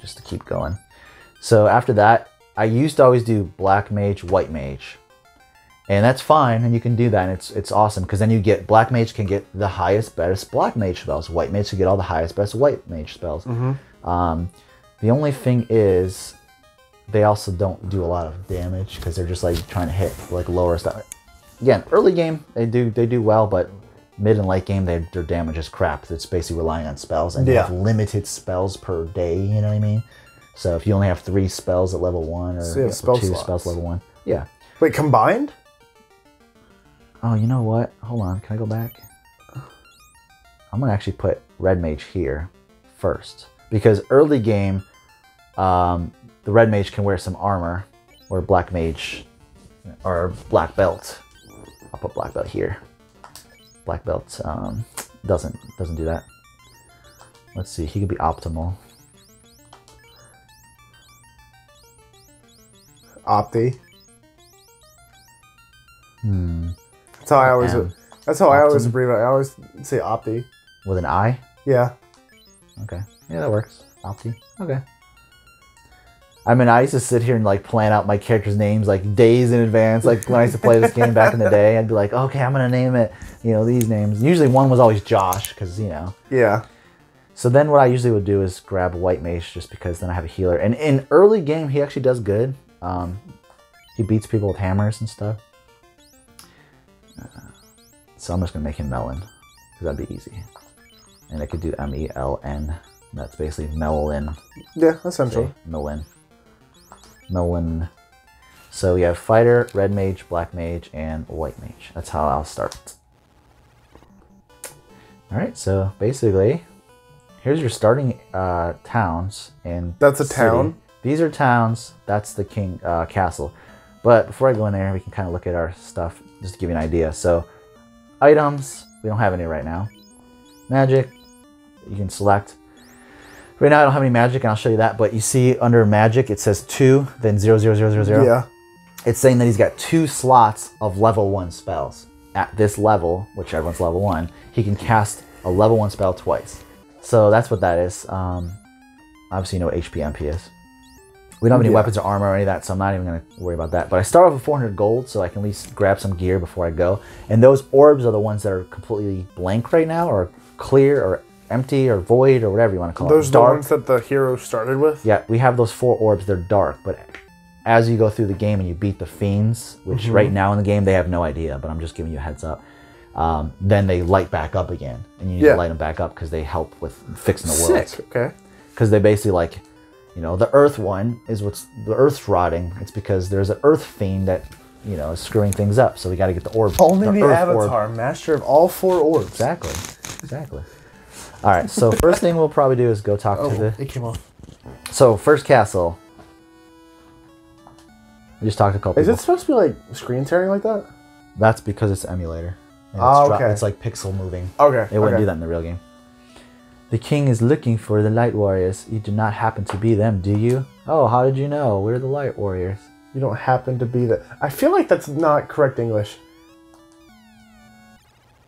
just to keep going. So after that, I used to always do black mage, white mage, and that's fine, and you can do that, and it's it's awesome because then you get black mage can get the highest, best black mage spells. White mage can get all the highest, best white mage spells. Um, the only thing is, they also don't do a lot of damage because they're just like trying to hit like lower stuff. Again, early game they do they do well, but mid and late game, they, their damage is crap. It's basically relying on spells, and you have limited spells per day. You know what I mean? So if you only have three spells at level one, or, So you have or spell two slots. spells level one, yeah. Wait, combined? Oh, you know what? Hold on. Can I go back? I'm gonna actually put red mage here first because early game, um, the red mage can wear some armor, or black mage, or black belt. I'll put black belt here. Black belt um, doesn't doesn't do that. Let's see. He could be optimal. Opti. Hmm. That's how I always. M. That's how I always abbreviate. I always say Opti. With an eye. Yeah. Okay. Yeah, that works. Opti. Okay. I mean, I used to sit here and like plan out my characters' names like days in advance. Like when I used to play this game back in the day, I'd be like, okay, I'm gonna name it, you know, these names. Usually one was always Josh, because you know. Yeah. So then what I usually would do is grab white mage just because then I have a healer. And in early game, he actually does good. Um, he beats people with hammers and stuff. So I'm just gonna make him Melon because that'd be easy. And I could do M E L N. That's basically Melon. Yeah. Essentially. Melon. Melon. So we have fighter, red mage, black mage, and white mage. That's how I'll start. All right. So basically, here's your starting uh, towns and. That's a city. town? These are towns. That's the king uh, castle. But before I go in there, we can kind of look at our stuff just to give you an idea. So, items we don't have any right now. Magic, you can select. Right now, I don't have any magic, and I'll show you that. But you see under magic, it says two, then zero, zero, zero, zero, zero. Yeah. It's saying that he's got two slots of level one spells. At this level, which everyone's level one, he can cast a level one spell twice. So that's what that is. Um, obviously, you know what HP MP is. We don't have any Yeah. weapons or armor or any of that, so I'm not even going to worry about that. But I start off with 400 gold, so I can at least grab some gear before I go. And those orbs are the ones that are completely blank right now, or clear, or empty, or void, or whatever you want to call Those it. are the ones that the hero started with. Yeah, we have those four orbs. They're dark, but as you go through the game and you beat the fiends, which Mm-hmm. right now in the game they have no idea, but I'm just giving you a heads up. Um, then they light back up again, and you need Yeah. to light them back up because they help with fixing the world. Sick. Okay. Because they basically like, you know, the Earth one is what's the Earth's rotting. It's because there's an Earth fiend that you know is screwing things up. So we got to get the orb. Only the, Earth orb. Avatar, master of all four orbs. Exactly. Exactly. All right. So first thing we'll probably do is go talk Oh, to the it came off. so first castle. We just talked to a couple Is people. it supposed to be like screen tearing like that? That's because it's emulator. And Oh, it's, ah, dro- okay. it's like pixel moving. Okay. It wouldn't okay. do that in the real game. The king is looking for the light warriors. You do not happen to be them, do you? Oh, how did you know? We're the light warriors. You don't happen to be the. I feel like that's not correct English.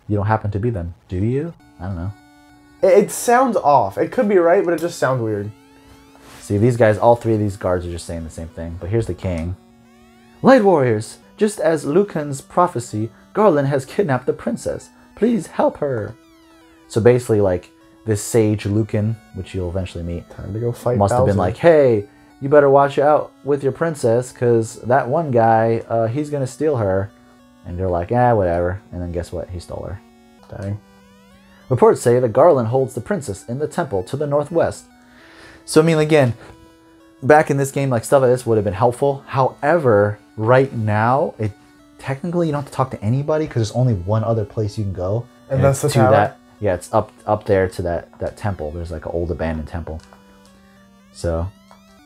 You don't happen to be them, do you? I don't know. It, it sounds off. It could be right, but it just sounds weird. See, these guys, all three of these guards are just saying the same thing. But here's the king. Light warriors, just as Lucan's prophecy, Garland has kidnapped the princess. Please help her. So basically, like, this sage Lucan, which you'll eventually meet, Time to go fight. must have been like, hey, you better watch out with your princess, because that one guy, uh, he's going to steal her. And they're like, ah, whatever. And then guess what? He stole her. Dang. Reports say that Garland holds the princess in the temple to the northwest. So, I mean, again, back in this game, like stuff like this would have been helpful. However, right now, it technically you don't have to talk to anybody because there's only one other place you can go, And that's the to tower? that. Yeah, it's up up there to that that temple. There's like an old abandoned temple. So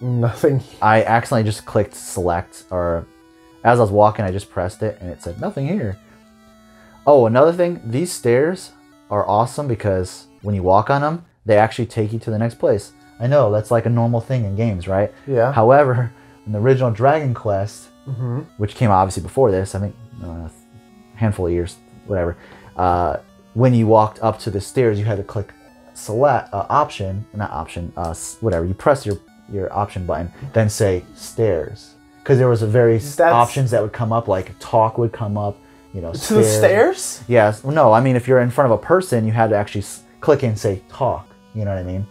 Nothing. I accidentally just clicked select, or as I was walking, I just pressed it and it said nothing here. Oh, another thing, these stairs are awesome because when you walk on them, they actually take you to the next place. I know that's like a normal thing in games, right? Yeah. However, in the original Dragon Quest, Mm-hmm. which came obviously before this, I think uh, a handful of years, whatever. Uh, when you walked up to the stairs, you had to click select uh, option, not option, uh, whatever. You press your your option button, then say stairs, because there was a very That's- options that would come up, like talk would come up, you know, To the stairs? Yes. No, I mean if you're in front of a person, you had to actually click and say talk. You know what I mean?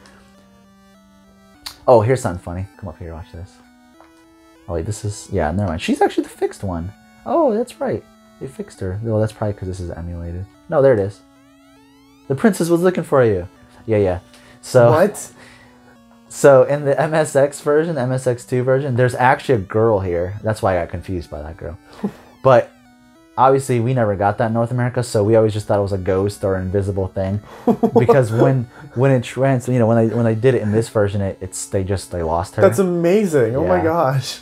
Oh, here's something funny. Come up here, watch this. Oh wait, this is yeah. Never mind. She's actually the fixed one. Oh, that's right. They fixed her. Oh, that's probably because this is emulated. No, there it is. The princess was looking for you. Yeah, yeah. So What? so in the MSX version, MSX2 version, there's actually a girl here. That's why I got confused by that girl. but obviously we never got that in North America, so we always just thought it was a ghost or invisible thing. because when when it trans you know, when they when they did it in this version it, it's they just they lost her. That's amazing. Oh my gosh.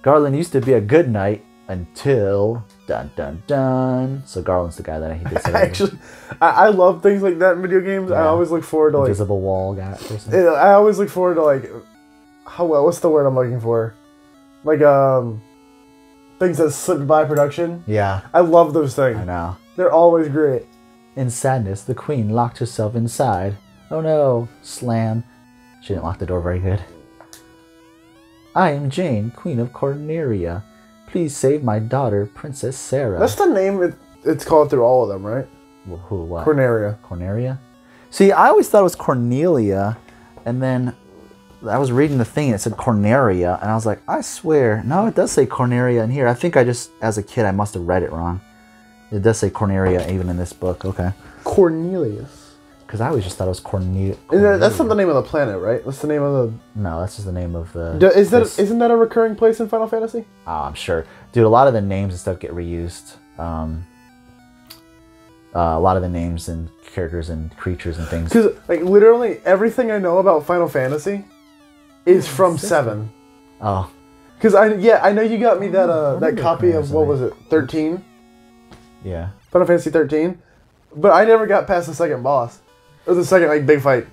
Garland used to be a good knight until dun dun dun. So Garland's the guy that he did say Actually, I, I love things like that in video games. I always look forward to like. invisible wall guy it- I always look forward to like. How well? What's the word I'm looking for? Like um, things that slipped by production. yeah, I love those things. I know. They're always great. In sadness, the queen locked herself inside. Oh no! Slam. She didn't lock the door very good. I am Jane, Queen of Corneria. Please save my daughter, Princess Sarah. That's the name it, it's called through all of them, right? Wh- Who? What? Corneria. Corneria? See, I always thought it was Cornelia, and then I was reading the thing and it said Corneria, and I was like, I swear, no, it does say Corneria in here. I think I just, as a kid, I must have read it wrong. It does say Corneria even in this book. Okay, Cornelius. Because I always just thought it was Corne- And that- that's not the name of the planet, right? That's the name of the. No, that's just the name of the. D- Is that isn't that a recurring place in Final Fantasy? Oh, I'm sure, dude. A lot of the names and stuff get reused. Um, uh, a lot of the names and characters and creatures and things. Because like literally everything I know about Final Fantasy is from Seven. Oh, Because I yeah I know you got me that uh that copy of what was it thirteen yeah. Final Fantasy thirteen, but I never got past the second boss. Or the second like big fight.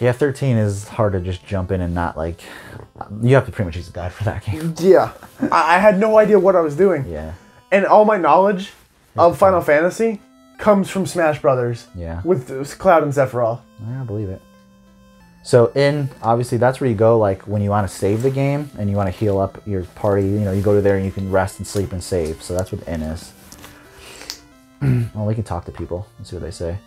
Yeah, 13 is hard to just jump in and not like. You have to pretty much use a guide for that game. Yeah, I, had no idea what I was doing, Yeah, and all my knowledge of Final Fantasy comes from Smash Brothers yeah. with Cloud and Sephiroth. I believe it. So in obviously that's where you go like when you want to save the game and you want to heal up your party. You know, you go to there and you can rest and sleep and save. So that's what N is. well, we can talk to people and see what they say.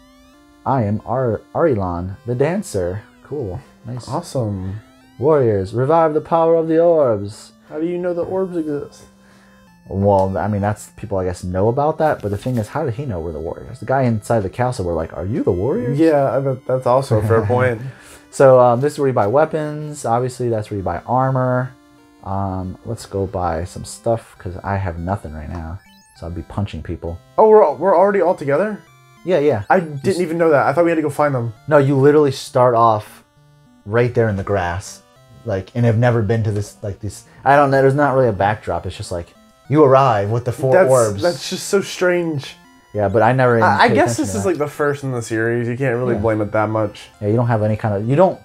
I am Ar- Arylon, the dancer. Cool, nice. Awesome. Warriors, revive the power of the orbs. How do you know the orbs exist? Well, I mean, that's people, I guess, know about that. But the thing is, how did he know we're the warriors? The guy inside the castle were like, "Are you the warriors?" Yeah, that's also a fair point. So um, this is where you buy weapons. Obviously, that's where you buy armor. Um, let's go buy some stuff because I have nothing right now. So I'll be punching people. Oh, we're we're already all together. Yeah, yeah. I didn't even know that. I thought we had to go find them. No, you literally start off right there in the grass, like, and have never been to this, like this. I don't know. There's not really a backdrop. It's just like you arrive with the four That's orbs. that's just so strange. Yeah, but I never. I, I guess this is like the first in the series. You can't really Yeah. blame it that much. Yeah, you don't have any kind of you don't.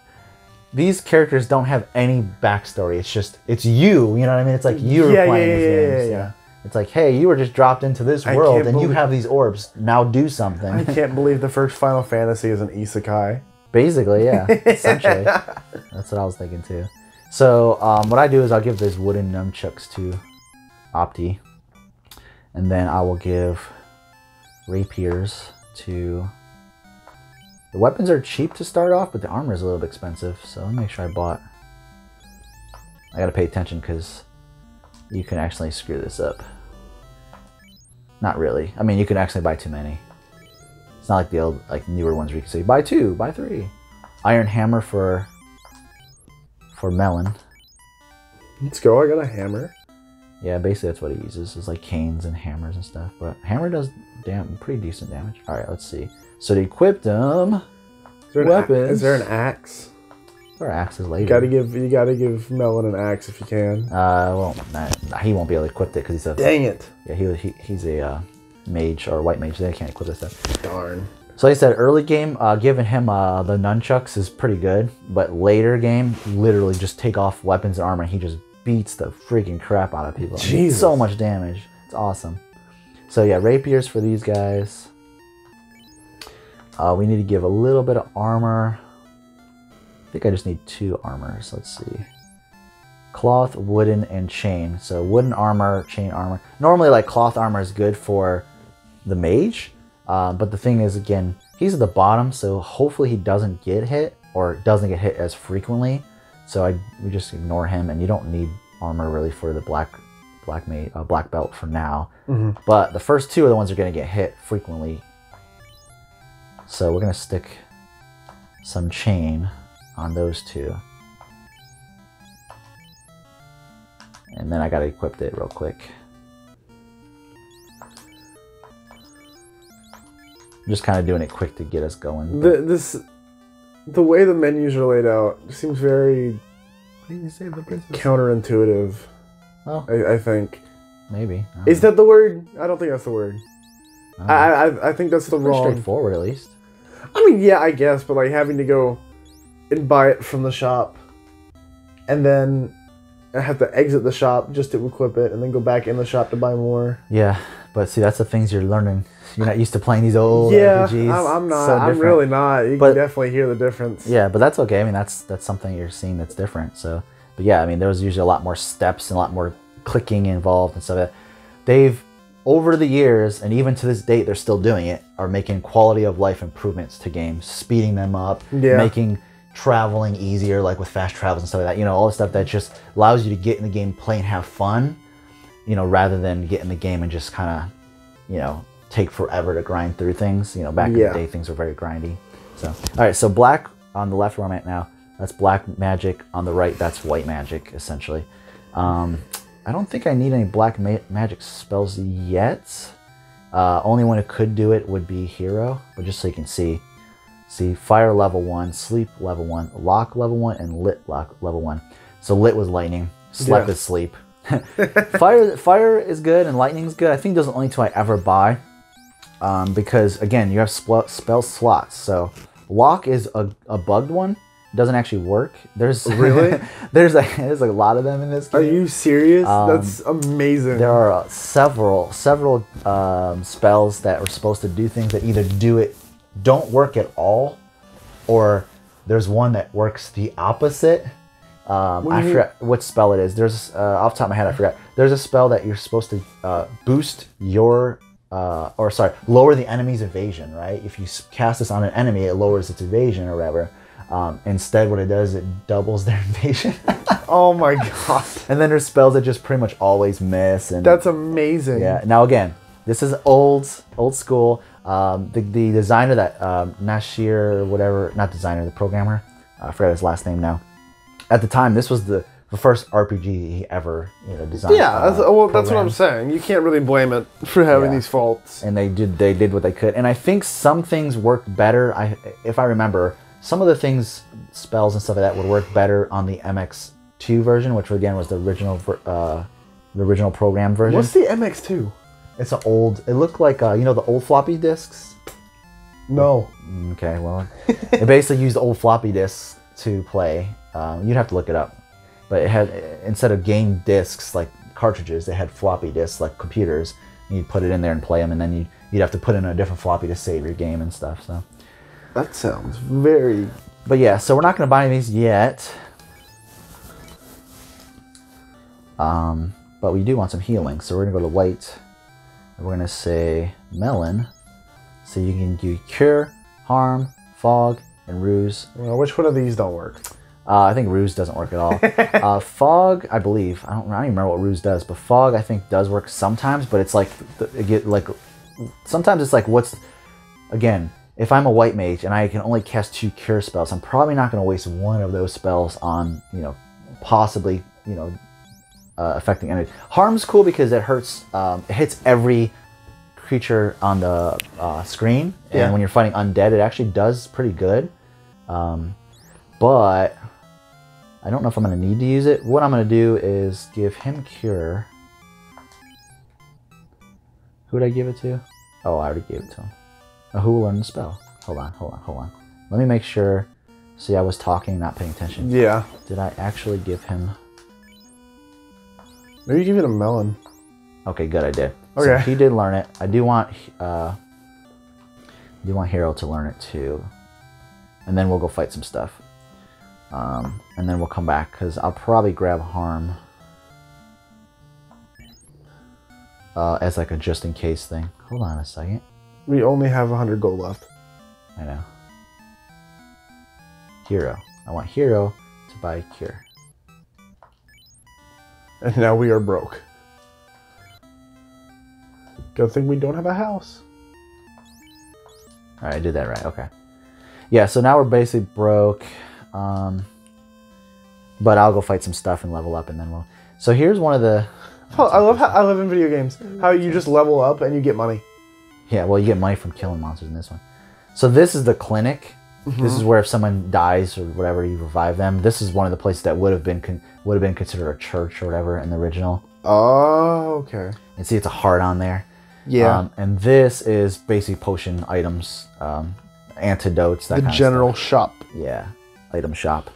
These characters don't have any backstory. It's just it's you. You know what I mean? It's like you're Yeah, playing yeah, these yeah, games. yeah, yeah. It's like, hey, you were just dropped into this I world, and you have these orbs. Now do something. I something. can't believe the first Final Fantasy is an isekai. Basically, yeah. Essentially, that's what I was thinking too. So um, what I do is I'll give these wooden nunchucks to Opti, and then I will give rapiers to. The weapons are cheap to start off, but the armor is a little bit expensive. So let me make sure I bought. I gotta pay attention because you can actually screw this up. Not really. I mean, you can actually buy too many. It's not like the old, like newer ones where you can say buy two, buy three. Iron hammer for for melon. Let's go. I got a hammer. Yeah, basically that's what he uses. Is like canes and hammers and stuff. But hammer does damn pretty decent damage. All right, let's see. So to equip them, Is there, an a- Weapons. is there an axe? Axes later. You gotta give you gotta give Melon an axe if you can. Uh, well, nah, he won't be able to equip it because he's a Dang it! yeah he, he he's a uh, mage or white mage. They can't equip this stuff. Darn. So like I said, early game, uh, giving him uh, the nunchucks is pretty good, but later game, literally just take off weapons and armor, and he just beats the freaking crap out of people. I mean, Jesus. so much damage. It's awesome. So yeah, rapiers for these guys. Uh, we need to give a little bit of armor. I think I just need two armors. Let's see. Cloth, wooden, and chain. So wooden armor, chain armor. Normally, like cloth armor is good for the mage, uh, but the thing is, again, he's at the bottom, so hopefully he doesn't get hit or doesn't get hit as frequently. So I we just ignore him, and you don't need armor really for the black black mage uh, black belt for now. Mhm. But the first two are the ones that are going to get hit frequently. So we're gonna stick some chain on those two. And then I gotta equip it real quick. I'm just kind of doing it quick to get us going. The, this, the way the menus are laid out seems very Please save the counterintuitive. Oh, I, I think. maybe. I Is know. that the word? I don't think that's the word. I. I I, I think that's the Pretty wrong. straightforward, at least. I mean, yeah, I guess, but like having to go and buy it from the shop, and then I have to exit the shop just to equip it, and then go back in the shop to buy more. Yeah, but see, that's the things you're learning. You're not used to playing these old yeah, RPGs. I'm, I'm not. So I'm really not. You But- can definitely hear the difference. Yeah, but that's okay. I mean, that's that's something you're seeing that's different. So, but yeah, I mean, there was usually a lot more steps and a lot more clicking involved and stuff. That they've over the years, and even to this date, they're still doing it. Are making quality of life improvements to games, speeding them up, Yeah. making traveling easier, like with fast travels and stuff like that. You know, all the stuff that just allows you to get in the game, play, and have fun. You know, rather than get in the game and just kind of, you know, take forever to grind through things. You know, back in the day, things were very grindy. So, all right, so black on the left where I'm at now, that's black magic. On the right, that's white magic, essentially. Um, I don't think I need any black ma- magic spells yet. Uh, only one who could do it would be hero, but just so you can see, see fire level one, sleep level one, lock level one, and lit lock level one. So lit was lightning, slept Yeah. is sleep. fire fire is good and lightning is good. I think those are the only two I ever buy um, because again you have spell, spell slots. So lock is a, a bugged one. It doesn't actually work. There's Really? there's a there's a lot of them in this game. Are you serious? Um, That's amazing. There are uh, several several um, spells that are supposed to do things that either do it don't work at all, or there's one that works the opposite. Um, What I mean? forgot what spell it is. There's uh, off the top of my head, I forgot. There's a spell that you're supposed to uh, boost your uh, or sorry, lower the enemy's evasion. Right? If you cast this on an enemy, it lowers its evasion or whatever. Um, instead, what it does, it doubles their evasion. oh my god, and then there's spells that just pretty much always miss. And that's amazing. yeah. Now again, this is old, old school. Um, the, the designer that um, Nasir, whatever, not designer, the programmer, I forgot his last name now. At the time, this was the, the first RPG he ever you know designed. Yeah, uh, that's, well, that's what I'm saying. You can't really blame it for having Yeah. these faults. And they did they did what they could, and I think some things worked better. I if I remember, some of the things spells and stuff like that would work better on the MX2 version, which again was the original uh, the original program version. What's the MX2? It's an old. It looked like uh, you know the old floppy disks. No. Okay, well, it basically used old floppy disks to play. Um, you'd have to look it up, but it had instead of game disks like cartridges, they had floppy disks like computers. And you'd put it in there and play them, and then you'd, you'd have to put in a different floppy to save your game and stuff. So, That sounds very. but yeah, so we're not going to buy these yet. Um, but we do want some healing, so we're gonna go to white. We're gonna say melon, so you can do cure, harm, fog, and ruse. Well, which one of these don't work? Uh, I think ruse doesn't work at all. uh, fog, I believe. I don't, I don't even remember what ruse does, but fog I think does work sometimes. But it's like it get like sometimes it's like what's again. If I'm a white mage and I can only cast two cure spells, I'm probably not going to waste one of those spells on you know possibly you know uh, affecting enemies. Harm's cool because it hurts. Um, it hits every creature on the uh, screen, and Yeah. when you're fighting undead, it actually does pretty good. Um, but I don't know if I'm going to need to use it. What I'm going to do is give him cure. Who would I give it to? Oh, I already gave it to him. Oh, who will learn the spell? Hold on, hold on, hold on. Let me make sure. See, I was talking, not paying attention. Yeah. Did I actually give him? Maybe give it a melon. Okay, good, I did. So Okay. he did learn it. I do want, uh, do want Hero to learn it too, and then we'll go fight some stuff. Um, and then we'll come back because I'll probably grab Harm uh, as like a just in case thing. Hold on a second. We only have 100 gold left. I know. Hero. I want Hero to buy Cure. And now we are broke. Good thing we don't have a house. All right, I did that right. Okay. Yeah, so now we're basically broke. Um, but I'll go fight some stuff and level up, and then we'll. So here's one of the. Oh, I love how I love in video games how you just level up and you get money. Yeah, well, you get money from killing monsters in this one. So this is the clinic. This is where if someone dies or whatever, you revive them. This is one of the places that would have been con- would have been considered a church or whatever in the original. Oh, okay. And see, it's a heart on there. Yeah. Um, and this is basically potion items, um, antidotes. That the kind of general shop. Yeah, item shop.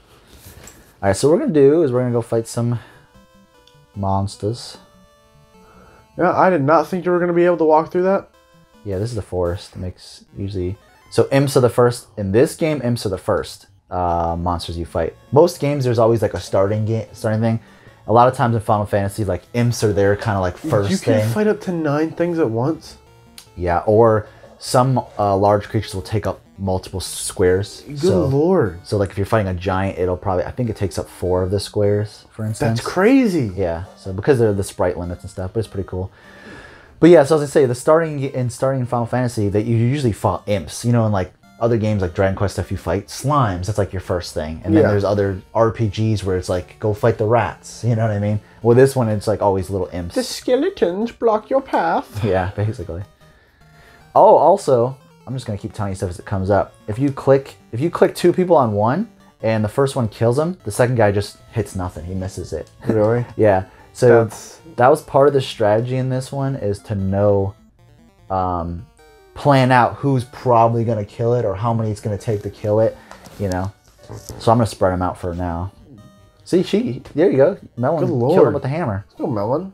All right, so what we're gonna do is we're gonna go fight some monsters. Yeah, I did not think you were gonna be able to walk through that. Yeah, this is the forest. It makes usually so imps are the first in this game. Imps are the first uh, monsters you fight. Most games there's always like a starting game, starting thing. A lot of times in Final Fantasy, like imps are there, kind of like first you can thing. fight up to nine things at once. Yeah, or some uh, large creatures will take up multiple squares. Good so, lord, so like if you're fighting a giant, it'll probably I think it takes up four of the squares, for instance. that's crazy. Yeah, so because they're the sprite limits and stuff, but it's pretty cool. But yeah, so as I say, the starting in starting in Final Fantasy, that you usually fought imps. You know, in like other games like Dragon Quest stuff, you fight slimes. That's like your first thing, and then Yeah. there's other RPGs where it's like go fight the rats. You know what I mean? Well, this one it's like always little imps. The skeletons block your path. Yeah, basically. Oh, also, I'm just gonna keep telling you stuff as it comes up. If you click, if you click two people on one, and the first one kills him, the second guy just hits nothing. He misses it. Really? yeah. So That's that was part of the strategy in this one is to know, um, plan out who's probably gonna kill it or how many it's gonna take to kill it. You know. So I'm gonna spread them out for now. See, she. There you go. Melon Good killed him with the hammer. Let's go, Melon.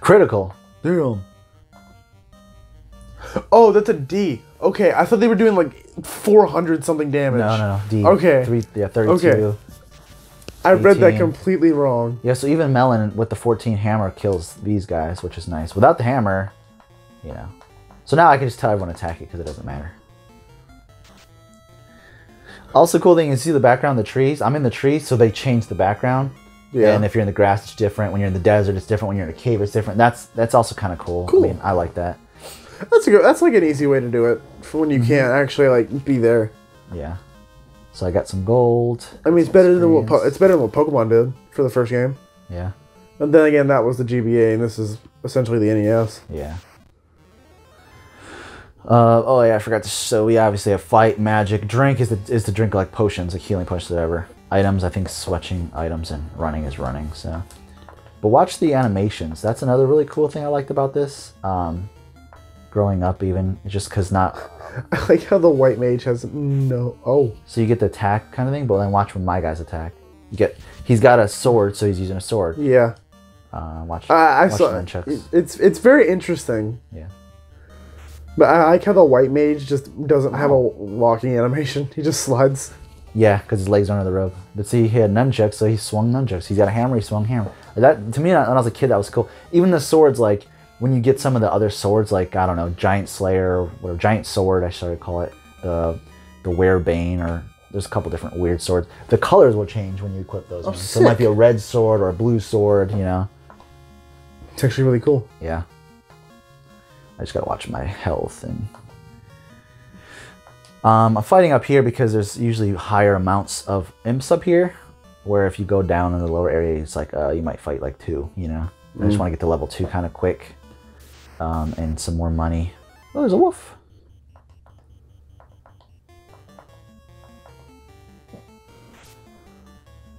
Critical. Damn. Oh, that's a D. Okay, I thought they were doing like 400 something damage. No, no, no. D. Okay. Three. Yeah, thirty-two. Okay. I read that completely wrong. Yeah, so even Melon with the 14 hammer kills these guys, which is nice. Without the hammer, you know. So now I can just tell everyone to attack it because it doesn't matter. Also, cool thing you can see the background of the trees. I'm in the trees, so they change the background. Yeah. And if you're in the grass, it's different. When you're in the desert, it's different. When you're in a cave, it's different. That's that's also kind of cool. Cool. I mean, I like that. That's a good. That's like an easy way to do it for when you Mm-hmm. can't actually like be there. Yeah. So I got some gold. I mean, it's better than what po- it's better than what Pokemon did for the first game. Yeah. And then again, that was the GBA, and this is essentially the NES. Yeah. Uh, oh yeah, I forgot to. So we obviously have fight, magic, drink is the, is to drink like potions, like healing potions, whatever. Items, I think switching items and running is running. So, but watch the animations. That's another really cool thing I liked about this. Um, growing up, even just because not. I like how the white mage has no. Oh, So you get the attack kind of thing, but then watch when my guys attack. You get he's got a sword, so he's using a sword. yeah. Uh, watch. I, I watch saw. the nunchucks. It's it's very interesting, Yeah. but I like how the white mage just doesn't have a walking animation. He just slides. Yeah, because his legs are under the rope. But see, he had nunchucks, so he swung nunchucks. He's got a hammer, he swung hammer. That to me, when I was a kid, that was cool. Even the swords, like when you get some of the other swords, like I don't know, Giant Slayer or whatever, Giant Sword, I started to call it the the Werebane, or there's a couple different weird swords. The colors will change when you equip those. ones. So it might be a red sword or a blue sword, you know. It's actually really cool. Yeah. I just gotta watch my health and. Um, I'm fighting up here because there's usually higher amounts of imps up here, where if you go down in the lower area, it's like uh, you might fight like two. You know, I just want to get to level two kind of quick, um, and some more money. Oh, there's a wolf.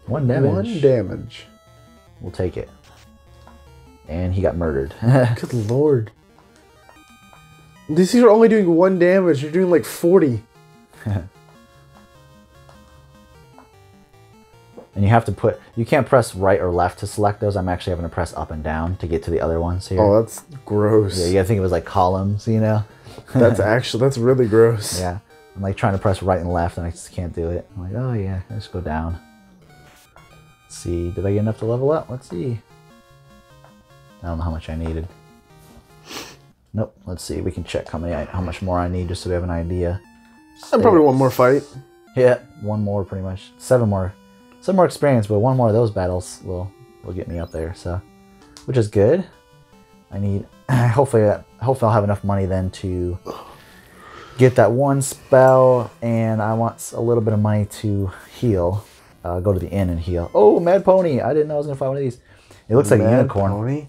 One damage. One damage. We'll take it. And he got murdered. Good lord. These are only doing one damage. You're doing like forty. And you have to put, you can't press right or left to select those. I'm actually having to press up and down to get to the other ones here. Oh, that's gross. yeah, you gotta think it was like columns, you know? That's actually that's really gross. Yeah. I'm like trying to press right and left and I just can't do it. I'm like, oh yeah, let's go down. Let's see, did I get enough to level up? Let's see. I don't know how much I needed. Nope. Let's see. We can check how many, I, how much more I need just so we have an idea. I probably one more fight. Yeah, one more pretty much. Seven more. Some more experience, but one more of those battles will will get me up there. So, which is good. I need hopefully that hopefully I'll have enough money then to get that one spell, and I want a little bit of money to heal. Uh, go to the inn and heal. Oh, Mad Pony! I didn't know I was gonna find one of these. It looks like a unicorn. Pony?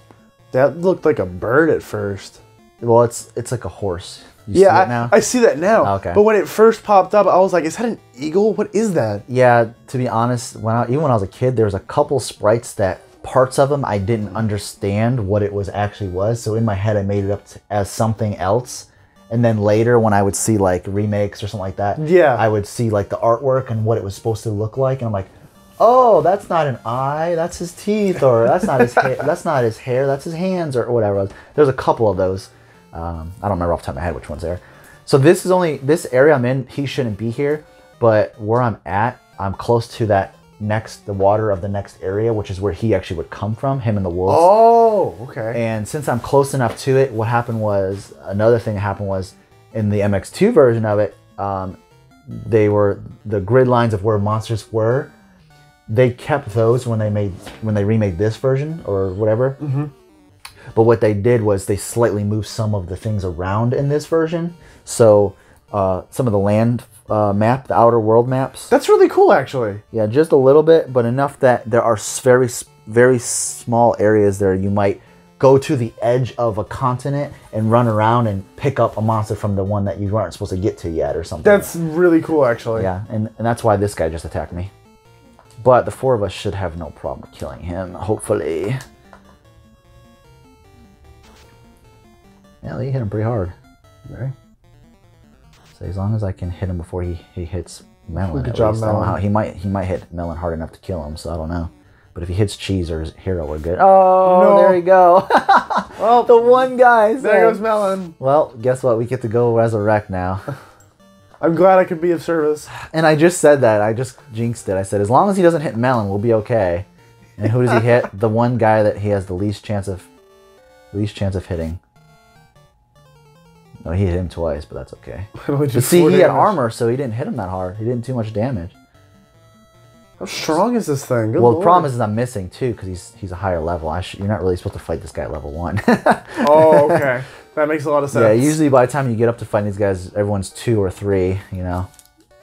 That looked like a bird at first. Well, it's it's like a horse. You see Yeah? I, I see that now. Oh, okay. But when it first popped up, I was like, "Is that an eagle? What is that?" Yeah, to be honest, when I, even when I was a kid, there was a couple sprites that parts of them I didn't understand what it was actually was. So in my head, I made it up to, as something else. And then later, when I would see like remakes or something like that, Yeah. I would see like the artwork and what it was supposed to look like, and I'm like, oh, that's not an eye, that's his teeth, or that's not his hair, that's not his hair, that's his hands, or whatever. There's a couple of those. Um, I don't remember off the top of my head which ones there. So this is only this area I'm in. He shouldn't be here, but where I'm at, I'm close to that next the water of the next area, which is where he actually would come from. Him and the wolves. Oh, okay. And since I'm close enough to it, what happened was another thing that happened was in the MX2 version of it, um, they were the grid lines of where monsters were. They kept those when they made when they remade this version or whatever. But what they did was they slightly moved some of the things around in this version. So uh, some of the land uh, map, the outer world maps, That's really cool, actually. yeah, just a little bit, but enough that there are very, very small areas there. You might go to the edge of a continent and run around and pick up a monster from the one that you weren't supposed to get to yet, or something. That's really cool, actually. yeah, and, and that's why this guy just attacked me. But the four of us should have no problem killing him, hopefully. Yeah, you hit him pretty hard. Okay. So as long as I can hit him before he, he hits Melon, Good at job, least. I don't know Melon. how- he might he might hit Melon hard enough to kill him. So I don't know. But if he hits Cheese or his Hero, we're good. Oh, No. there you go. Well, the one guy. there said- goes Melon. Well, guess what? We get to go resurrect now. I'm glad I could be of service. and I just said that. I just jinxed it. I said as long as he doesn't hit Melon, we'll be okay. And who does he hit? the one guy that he has the least chance of least chance of hitting. No, he hit him twice, but that's okay. But see, he had armor, so he didn't hit him that hard. He didn't do too much damage. How strong is this thing? Good well, the lord. problem is I'm missing too because he's he's a higher level. I you're not really supposed to fight this guy at level one. Oh, okay. that makes a lot of sense. yeah, usually by the time you get up to fighting these guys, everyone's two or three. You know,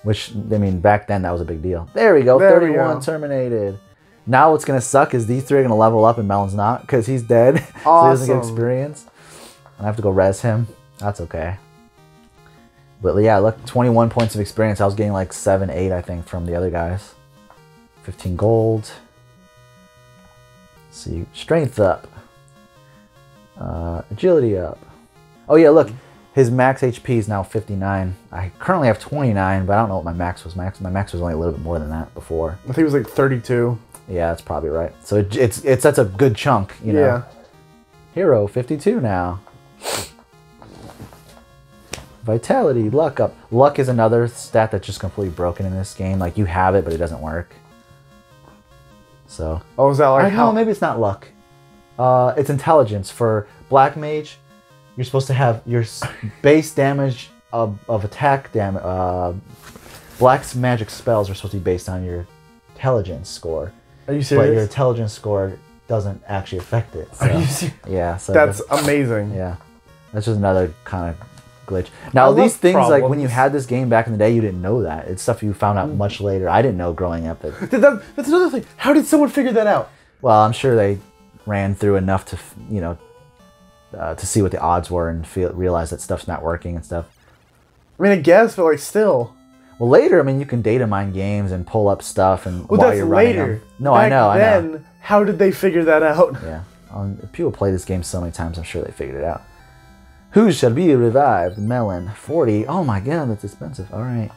which I mean back then that was a big deal. There we go, There we 31 go. terminated. Now what's gonna suck is these three are gonna level up and Melon's not because he's dead, so he doesn't get experience. And I have to go res him. That's okay. But yeah, look, 21 points of experience. I was getting like seven, eight, I think, from the other guys. 15 gold. See, strength up. Uh, agility up. Oh yeah, look, his max HP is now 59. I currently have 29, but I don't know what my max was. Max, my max was only a little bit more than that before. I think it was like 32. Yeah, that's probably right. So it, it's it's that's a good chunk, you know. Yeah. Hero 52 now. Vitality, luck up. Luck is another stat that's just completely broken in this game. Like you have it, but it doesn't work. So Oh, is that I like don't know, maybe it's not luck. Uh, it's intelligence for black mage. You're supposed to have your base damage of, of attack damage. Uh, black's magic spells are supposed to be based on your intelligence score, Are you serious? but your intelligence score doesn't actually affect it. Are you serious? yeah, so That's amazing. yeah, that's just another kind of glitch. Now these things, like when you had this game back in the day, you didn't know that. It's stuff you found out much later. I didn't know growing up that. That- that's another thing. How did someone figure that out? Well, I'm sure they ran through enough to, you know, uh, to see what the odds were and feel realize that stuff's not working and stuff. I mean, I guess, but like still. Well, later, I mean, you can data mine games and pull up stuff and Well, while that's you're running later. them. No, I Back know, I then, know. how did they figure that out? Yeah, um, people play this game so many times, I'm sure they figured it out. Who shall be revived? Melon, 40. Oh my god, that's expensive. All right.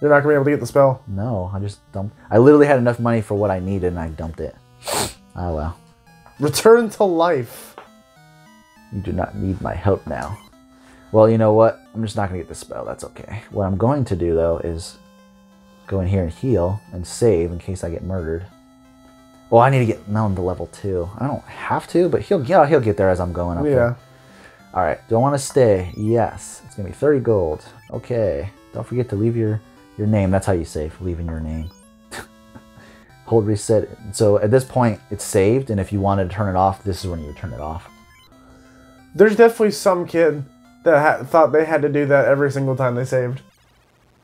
You're not gonna be able to get the spell. No, I just dumped. I literally had enough money for what I needed, and I dumped it. Oh well. Return to life. You do not need my help now. Well, you know what? I'm just not gonna get the spell. That's okay. What I'm going to do though is go in here and heal and save in case I get murdered. Well, I need to get Melon to level two. I don't have to, but he'll yeah he'll get there as I'm going up Yeah. there. All right. Do I want to stay? Yes. It's gonna be 30 gold. Okay. Don't forget to leave your your name. That's how you save. Leaving your name. Hold reset. So at this point, it's saved, and if you wanted to turn it off, this is when you would turn it off. There's definitely some kid that ha- thought they had to do that every single time they saved.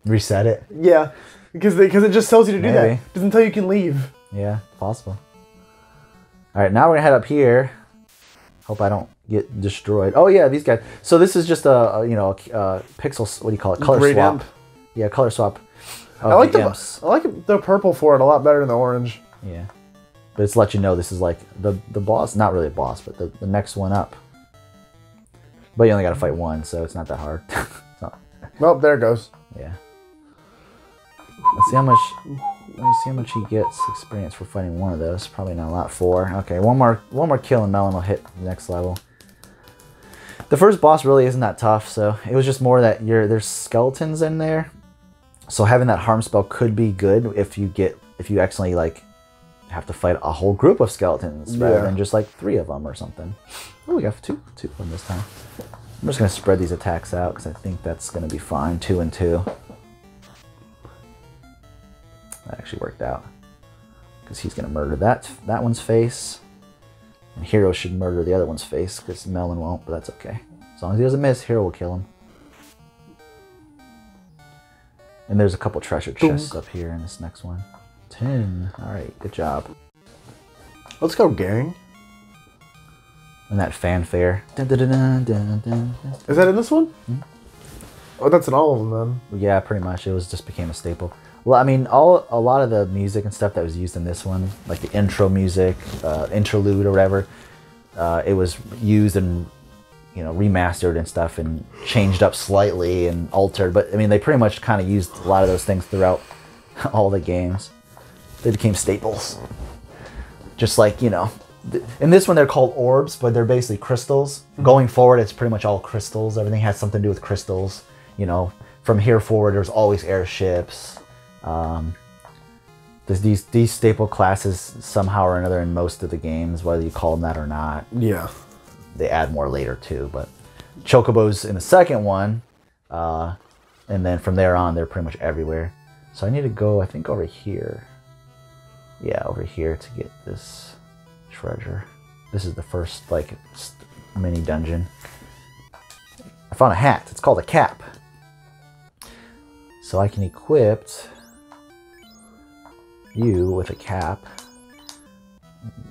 Reset it. Yeah, because they because it just tells you to do Maybe. that. Doesn't tell you can leave. Yeah, possible. All right, now we're gonna head up here. Hope I don't get destroyed. Oh yeah, these guys. So this is just a, a you know a, uh pixel. What do you call it? Color swap. Yeah, color swap. I like the, imps. I like the purple for it a lot better than the orange. Yeah, but it's let you know this is like the the boss. Not really a boss, but the, the next one up. But you only got to fight one, so it's not that hard. Not- Well, there it goes. yeah. Let's see how much. Let me see how much he gets experience for fighting one of those. Probably not a lot. Four. Okay, one more. One more kill and Melon will hit the next level. The first boss really isn't that tough, so it was just more that you're there's skeletons in there. So having that harm spell could be good if you get if you accidentally like have to fight a whole group of skeletons rather than just like three of them or something. Oh, we got two two of them this time. I'm just gonna spread these attacks out because I think that's gonna be fine. Two and two. That actually worked out because he's gonna murder that that one's face, and Hero should murder the other one's face because Melon won't, but that's okay. As long as he doesn't miss, Hero will kill him. And there's a couple treasure chests up here in this next one. Ten. All right, good job. Let's go, gang. And that fanfare. Dun, dun, dun. Is that in this one? Hmm? Oh, that's in all of them then. Yeah, pretty much. It was just became a staple. Well, I mean, all a lot of the music and stuff that was used in this one, like the intro music, uh, interlude or whatever, uh, it was used and you know remastered and stuff and changed up slightly and altered. But I mean, they pretty much kind of used a lot of those things throughout all the games. They became staples. Just like you know, in this one they're called orbs, but they're basically crystals. Going forward, it's pretty much all crystals. Everything has something to do with crystals. You know, from here forward, there's always airships. Um, there's these these staple classes somehow or another in most of the games, whether you call them that or not. Yeah. They add more later too, but chocobos in the second one, uh, and then from there on, they're pretty much everywhere. So I need to go, I think, over here. Yeah, over here to get this treasure. This is the first like mini dungeon. I found a hat. It's called a cap. So I can equip you with a cap.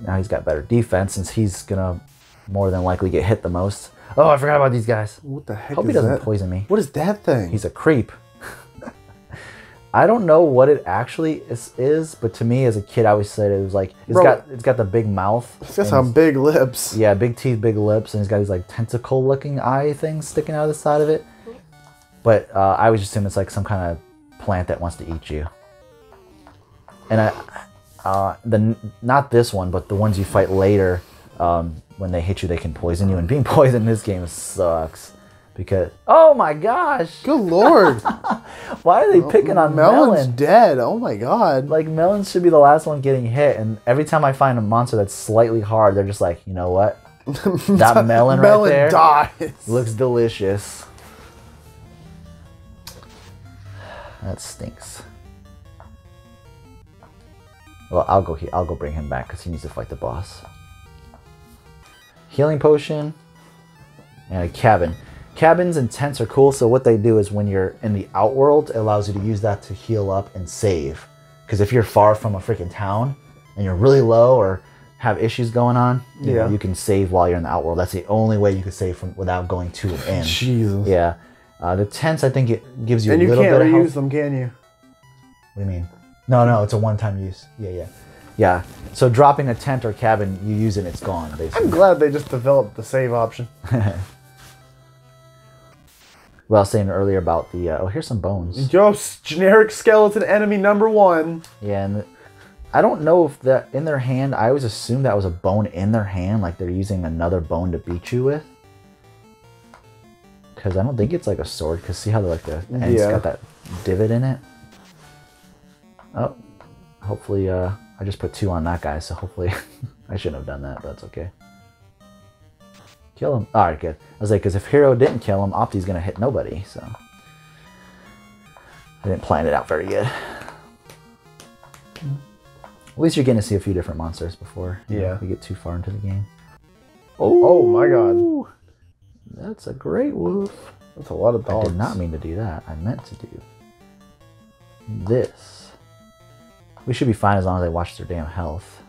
Now he's got better defense since he's gonna more than likely get hit the most. Oh, I forgot about these guys. What the heck Hope is he doesn't that? poison me. What is that thing? He's a creep. I don't know what it actually is, is, but to me as a kid, I always said it was like it's Bro. got it's got the big mouth. He's got some big lips. yeah, big teeth, big lips, and he's got these like tentacle looking eye things sticking out of the side of it. But uh, I always assume it's like some kind of plant that wants to eat you. And I, uh, the not this one, but the ones you fight later, um, when they hit you, they can poison you. And being poisoned in this game sucks because oh my gosh, Good lord. why are they picking on Melon's Melon? dead. Oh my god. Like Melon should be the last one getting hit, and every time I find a monster that's slightly hard, they're just like, you know what? That melon, right Melon there dies. looks delicious. That stinks. Well, I'll go. He- I'll go bring him back because he needs to fight the boss. Healing potion and a cabin. Cabins and tents are cool. So what they do is when you're in the outworld, it allows you to use that to heal up and save. Because if you're far from a freaking town and you're really low or have issues going on, you, know, Yeah. you can save while you're in the outworld. That's the only way you can save from without going to an inn. Jesus. Yeah. Uh, the tents, I think it gives you And a you little can't bit of reuse health. them, can you? What do you mean? No, no, it's a one-time use. Yeah, yeah, yeah. So dropping a tent or cabin, you use it, it's gone. Basically. I'm glad they just developed the save option. Well, I was saying earlier about the. Uh, oh, here's some bones. Yo, generic skeleton enemy number one. Yeah, and I don't know if that in their hand. I always assumed that was a bone in their hand, like they're using another bone to beat you with. Because I don't think it's like a sword. Because see how the, like the end's Yeah. got that divot in it. Oh, hopefully, uh, I just put two on that guy, so hopefully, I shouldn't have done that, but that's okay. Kill him. All right, good. I was like, because if Hero didn't kill him, Opti's gonna hit nobody. So I didn't plan it out very good. At least you're getting to see a few different monsters before you know, Yeah. we get too far into the game. Oh my god. That's a great wolf. That's a lot of I did not mean to do that. I meant to do this. We should be fine as long as they watch their damn health.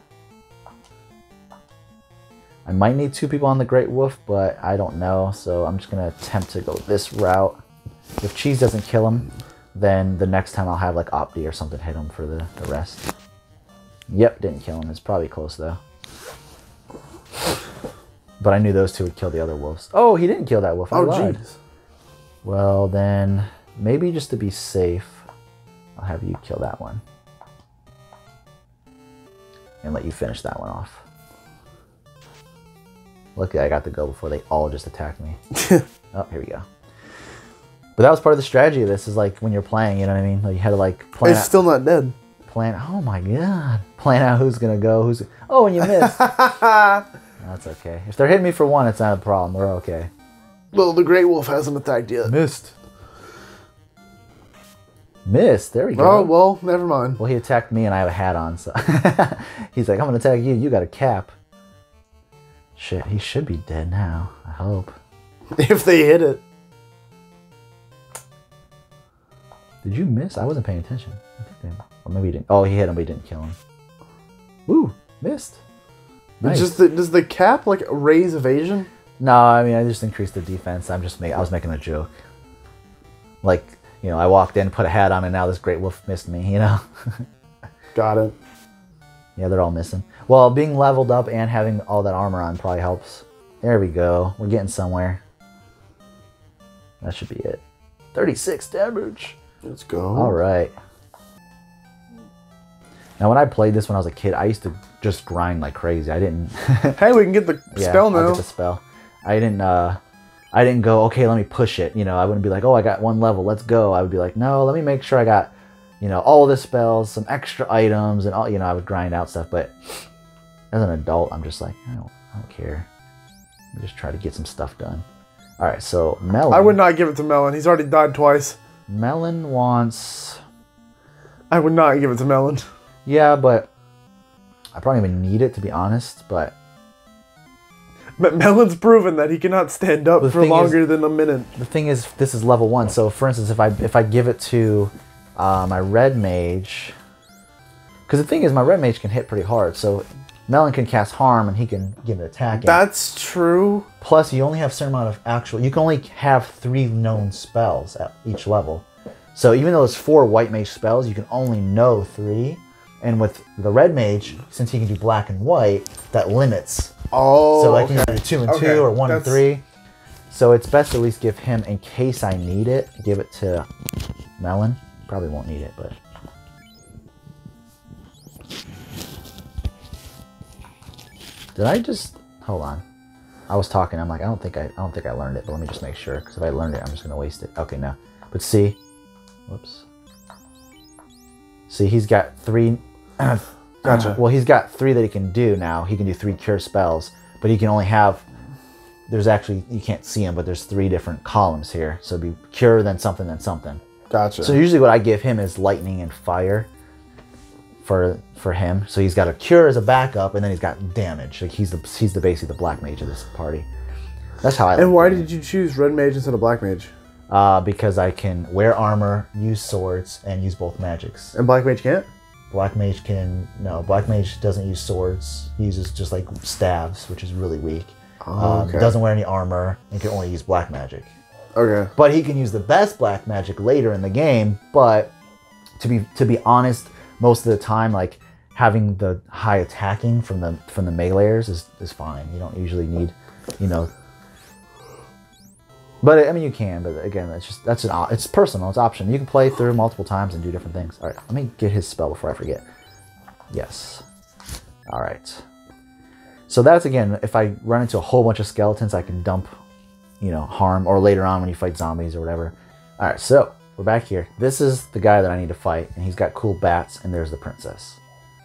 I might need two people on the Great Wolf, but I don't know, so I'm just gonna attempt to go this route. If Cheese doesn't kill him, then the next time I'll have like Opti or something hit him for the, the rest. Yep, didn't kill him. It's probably close though. But I knew those two would kill the other wolves. Oh, he didn't kill that wolf. I Oh, jeez. Well, then maybe just to be safe, I'll have you kill that one. And let you finish that one off. Luckily, I got to go before they all just attacked me. oh, here we go. But that was part of the strategy of this. Is like when you're playing, you know what I mean? Like you had to like plan. It's out, still not dead. plan. Oh my god! Plan out who's gonna go. Who's. Oh, and you missed. That's okay. If they're hitting me for one, it's not a problem. We're okay. Well, the Great Wolf hasn't attacked yet. Missed. Missed. There we go. Oh, well, never mind. Well, he attacked me and I have a hat on, so he's like, I'm gonna attack you. You got a cap. Shit, he should be dead now. I hope. If they hit it. Did you miss? I wasn't paying attention. I think they, or maybe he didn't. Oh, he hit him, but he didn't kill him. Woo, missed. Nice. Just the, does the cap like raise evasion? No, I mean I just increased the defense. I'm just making. I was making a joke. Like you know, I walked in, put a hat on, and now this great wolf missed me. You know. Got it. Yeah, they're all missing. Well, being leveled up and having all that armor on probably helps. There we go. We're getting somewhere. That should be it. 36 damage. Let's go. All right. Now, when I played this when I was a kid, I used to just grind like crazy. I didn't. Hey, we can get the yeah, spell I'll now. get the spell. I didn't. uh I didn't go. Okay, let me push it. You know, I wouldn't be like, oh, I got one level. Let's go. I would be like, no, let me make sure I got, you know, all the spells, some extra items, and all. You know, I would grind out stuff. But as an adult, I'm just like, I don't, I don't care. I just try to get some stuff done. All right, so Melon. I would not give it to Melon. He's already died twice. Melon wants. I would not give it to Melon. Yeah, but I probably even need it to be honest. But But Melon's proven that he cannot stand up The for thing is- longer than a minute. the thing is, this is level one. So, for instance, if I if I give it to uh, my red mage, because the thing is, my red mage can hit pretty hard. So, Melon can cast harm and he can get an attack. in. That's true. Plus, you only have a certain amount of actual. You can only have three known spells at each level. So even though it's four white mage spells, you can only know three. And with the red mage, since he can do black and white, that limits. Oh, So I can okay. either do two and Okay, two or one and three. So it's best to at least give him, in case I need it, give it to Melon. Probably won't need it, but. Did I just hold on? I was talking. I'm like, I don't think I, I don't think I learned it, but let me just make sure. Because if I learned it, I'm just gonna waste it. Okay, no. But see, whoops. See, he's got three. Gotcha. Well, he's got three that he can do now. He can do three cure spells, but he can only have. There's actually you can't see them, but there's three different columns here. So it'd be cure, then something, then something. Gotcha. So usually what I give him is lightning and fire. For for him, so he's got a cure as a backup, and then he's got damage. Like he's the he's the basically the black mage of this party. That's how I. and like why did you choose red mage instead of black mage? Uh, because I can wear armor, use swords, and use both magics. And black mage can't. Black mage can no. Black mage doesn't use swords. He uses just like staves, which is really weak. Oh, Um, doesn't wear any armor and can only use black magic. Okay. But he can use the best black magic later in the game. But to be to be honest, most of the time, like having the high attacking from the from the meleeers is is fine. You don't usually need, you know. But I mean, you can. But again, that's just that's an it's personal. It's option. You can play through multiple times and do different things. All right, let me get his spell before I forget. Yes. All right. So that's again, if I run into a whole bunch of skeletons, I can dump, you know, harm, or later on when you fight zombies or whatever. All right, so we're back here. This is the guy that I need to fight, and he's got cool bats, and there's the princess.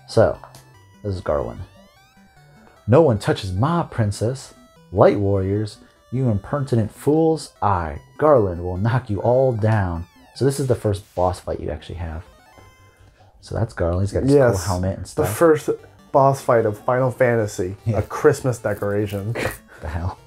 So, this is Garland. No one touches my princess. Light warriors, you impertinent fools. I, Garland, will knock you all down. So this is the first boss fight you actually have. So that's Garland. He's got his Yes. cool helmet and stuff. The first boss fight of Final Fantasy, Yeah. a Christmas decoration. the hell?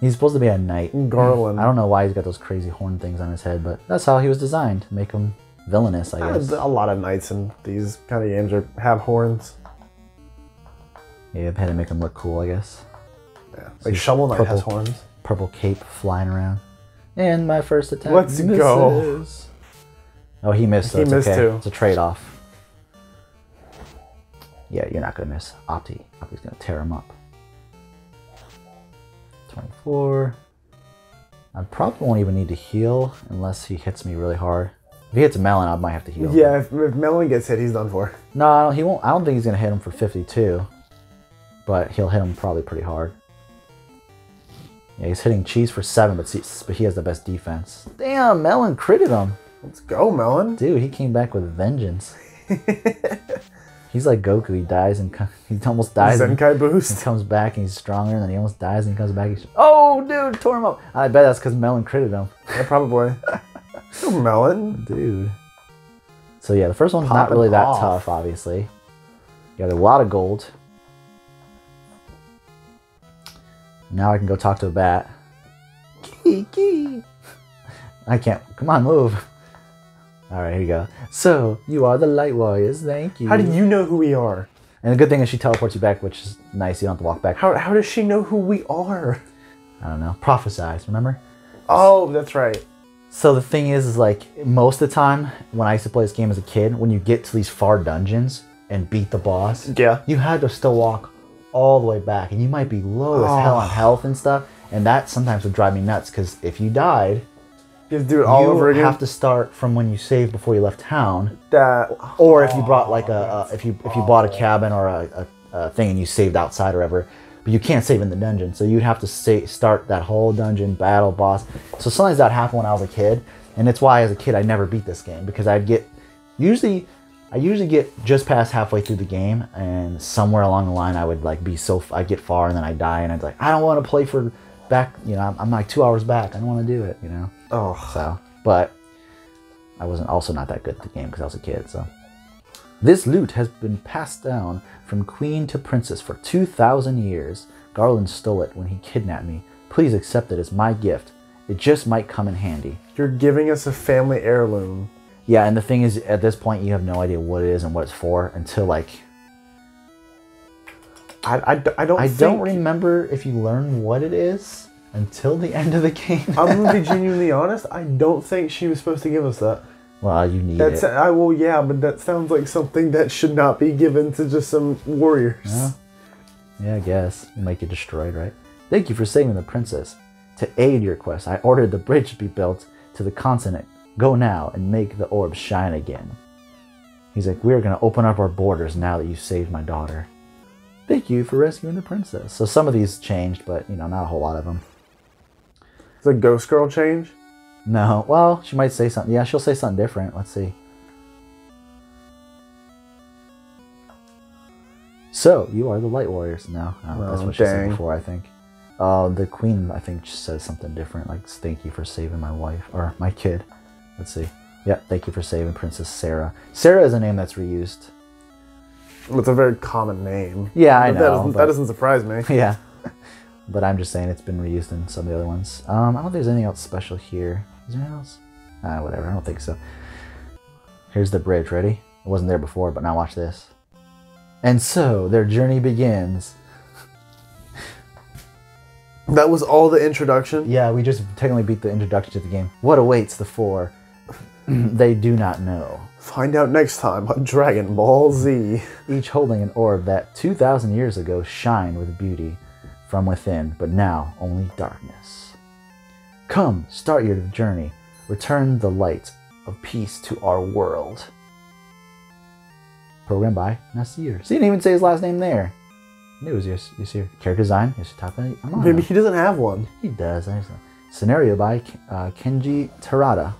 He's supposed to be a knight. Garland. I don't know why he's got those crazy horn things on his head, but that's how he was designed make him villainous, I guess. A lot of knights in these kind of games are, have horns. Yeah, had to make him look cool, I guess. Yeah. Like Shovel Knight has purple. horns. Purple cape flying around. And my first attack. Let's go. Oh, he missed. So He it's missed okay. too. It's a trade-off. Yeah, you're not gonna miss. Opti. Opti's gonna tear him up. 24. I probably won't even need to heal unless he hits me really hard. If he hits melon, I might have to heal. Yeah, if, if Melon gets hit, he's done for. No, he won't. I don't think he's gonna hit him for 52, but he'll hit him probably pretty hard. Yeah, he's hitting cheese for seven, but, see, but he has the best defense. Damn, Melon critted him, Let's go, Melon. dude. He came back with vengeance. he's like Goku. He dies and he almost dies. and Zenkai he boost. comes back and he's stronger, and then he almost dies and he comes back. He's, oh, dude, tore him up. I bet that's because Melon critted him, Yeah, probably. Melon. dude. So yeah, the first one's not Popping really that tough, obviously. You got a lot of gold. Now I can go talk to a bat. Kiki. I can't. Come on, move. All right, here you go. So you are the Light Warriors. Thank you. How do you know who we are? And the good thing is she teleports you back, which is nice. You don't have to walk back. How, how does she know who we are? I don't know. Prophesize. Remember? Oh, that's right. So the thing is, is like most of the time when I used to play this game as a kid, when you get to these far dungeons and beat the boss, Yeah. you had to still walk all the way back, and you might be low as hell on Oh. health and stuff, and that sometimes would drive me nuts because if you died, You have to do it all you over again. You have to start from when you saved before you left town, that. or if you brought like a, a oh, if you if you oh, bought a cabin or a, a, a thing and you saved outside or whatever. But you can't save in the dungeon, so you'd have to say, start that whole dungeon battle boss. So sometimes that happened when I was a kid, and it's why as a kid I never beat this game because I'd get usually I usually get just past halfway through the game, and somewhere along the line I would like be so I get far and then I die, and I'd like I don't want to play for back. You know, I'm, I'm like two hours back. I don't want to do it. You know. Oh, So, but I wasn't also not that good at the game because I was a kid. So, this loot has been passed down from queen to princess for 2,000 years. Garland stole it when he kidnapped me. Please accept it as my gift. It just might come in handy. you're giving us a family heirloom. Yeah, and the thing is, at this point, you have no idea what it is and what it's for until like I, I, I don't. I don't remember if you learn what it is until the end of the game. I'm gonna be genuinely honest. I don't think she was supposed to give us that. well, you need That's it. I well, yeah, but that sounds like something that should not be given to just some warriors. Yeah. Yeah, I guess. You might get destroyed, right? Thank you for saving the princess. To aid your quest, I ordered the bridge to be built to the continent. Go now and make the orb shine again. He's like, We're going to open up our borders now that you saved my daughter. Thank you for rescuing the princess. So some of these changed, but, you know, not a whole lot of them. A ghost girl change? No, well, she might say something. Yeah, she'll say something different. Let's see. So, you are the Light Warriors now. Uh, that's Oh, what she said before, I think. Uh, the Queen, I think, says something different, like, thank you for saving my wife, or my kid. Let's see. Yeah, thank you for saving Princess Sarah. Sarah is a name that's reused. It's a very common name. Yeah, I know. That doesn't, that doesn't surprise me. yeah. But I'm just saying it's been reused in some of the other ones. Um, I don't think there's anything else special here. Is there anything else? Ah, whatever. I don't think so. Here's the bridge. Ready? It wasn't there before, but now watch this. And so their journey begins. That was all the introduction. Yeah, we just technically beat the introduction to the game. What awaits the four? they do not know. Find out next time on Dragon Ball Z. Each holding an orb that 2,000 years ago shined with beauty from within, but now only darkness. Come, start your journey. Return the light of peace to our world. Programmed by Nasir. So he didn't even say his last name there. It was Yas- Yasir. Character design, Yoshitaka Amano. Maybe he doesn't have one. He does. Scenario by uh, Kenji Terada.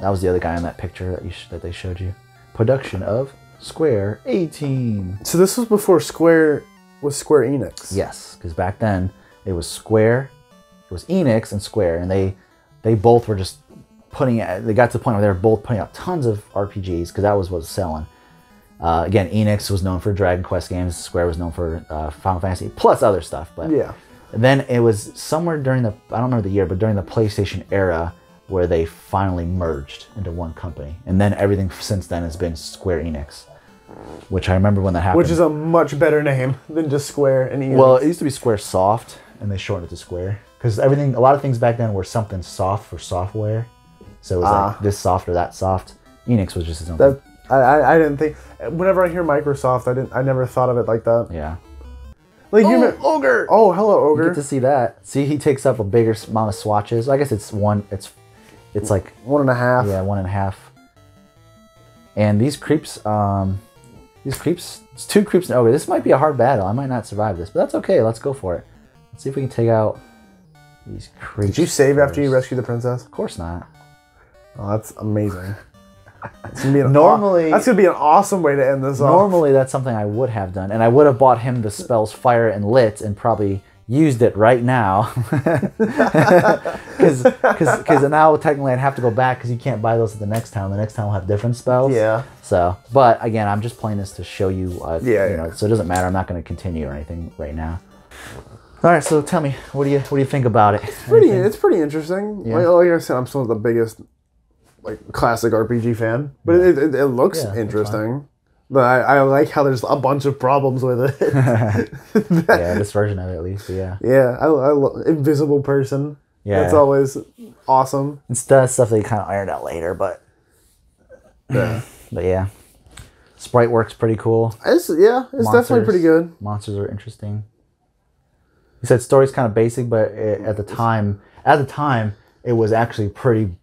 That was the other guy in that picture that you sh- that they showed you. Production of Square 18. So this was before Square was Square Enix. Yes, because back then it was Square, it was Enix and Square, and they they both were just putting. They got to the point where they were both putting out tons of RPGs because that was what was selling. Uh, again, Enix was known for Dragon Quest games. Square was known for uh, Final Fantasy plus other stuff. But Yeah. Then it was somewhere during the I don't remember the year, but during the PlayStation era where they finally merged into one company. And then everything since then has been Square Enix. Which I remember when that happened. Which is a much better name than just Square and Enix. well, it used to be Square Soft, and they shortened it to Square because everything, a lot of things back then were something soft for software. So it was Ah. like this soft or that soft. Enix was just its own. that thing. I, I, I didn't think. Whenever I hear Microsoft, I didn't. I never thought of it like that. Yeah. Like you. me- ogre! oh, hello, ogre. Get ogre. to see that. See, he takes up a bigger amount of swatches. I guess it's one. It's, it's like One and a half. yeah, one and a half. And these creeps, um, these creeps, it's two creeps and ogre. This might be a hard battle. I might not survive this, but that's okay. Let's go for it. Let's see if we can take out these creeps. Did you save after you first. rescued the princess? Of course not. Oh, that's amazing. Gonna Normally- that's gonna be an awesome way to end this off. Normally, that's something I would have done, and I would have bought him the spells Fire and Lit, and probably used it right now. Because cause because now technically I'd have to go back because you can't buy those at the next town. The next town will have different spells. Yeah. So, but again, I'm just playing this to show you. Uh, Yeah, you yeah. know, so it doesn't matter. I'm not going to continue or anything right now. All right. So tell me, what do you what do you think about it? it's pretty. Anything? It's pretty interesting. Yeah. Like, like I said, I'm still the biggest like classic RPG fan, but it, it, it looks Yeah, interesting. But I, I like how there's a bunch of problems with it. yeah, this version of it at least. Yeah. yeah, I, I lo- invisible person. Yeah. that's always awesome. It's the stuff they kind of ironed out later, but but yeah, sprite works pretty cool. It's yeah, it's definitely pretty good. Monsters are interesting. You said story's kind of basic, but it, at the time, at the time, it was actually pretty,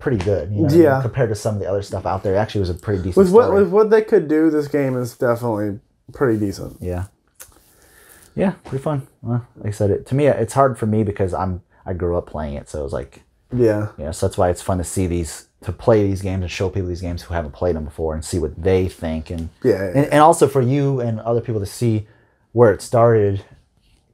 pretty good. You know, Yeah. Compared to some of the other stuff out there, it actually was a pretty decent With what story. with what they could do, this game is definitely pretty decent. yeah. Yeah, pretty fun. Well, like I said, it, to me, it's hard for me because I'm I grew up playing it, so it was like Yeah, you know, so that's why it's fun to see these to play these games and show people these games who haven't played them before and see what they think and Yeah, and, and also for you and other people to see where it started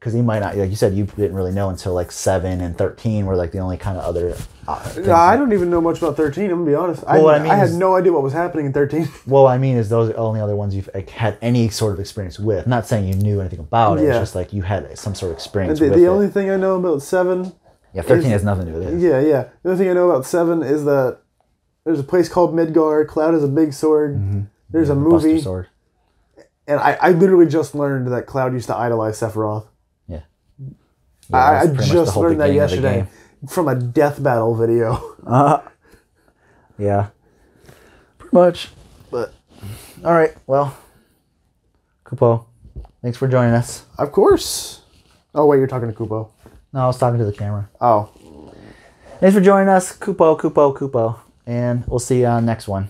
because he might not like you said you didn't really know until like seven and thirteen were like the only kind of other uh, things. I don't even know much about thirteen. I'm gonna be honest. I, what I mean I had is- no idea what was happening in thirteen. well I mean is those are the only other ones you've like, had any sort of experience with I'm not saying you knew anything about it Yeah. it's just like you had some sort of experience the with the it. only thing I know about seven, yeah 13 is- has nothing to do with it yeah, yeah. The only thing I know about seven is that there's a place called Midgar. Cloud is a big sword. There's a Mm-hmm. Buster movie, sword and I, I literally just learned that Cloud used to idolize Sephiroth. Yeah, I, I that's pretty much the just learned that beginning of the yesterday from a death battle video. Uh, Yeah. Pretty much. But all right. Well, Kupo, thanks for joining us. of course. Oh wait, you're talking to Kupo. No, I was talking to the camera. Oh, Thanks for joining us, Kupo, Kupo, Kupo, and we'll see you on next one.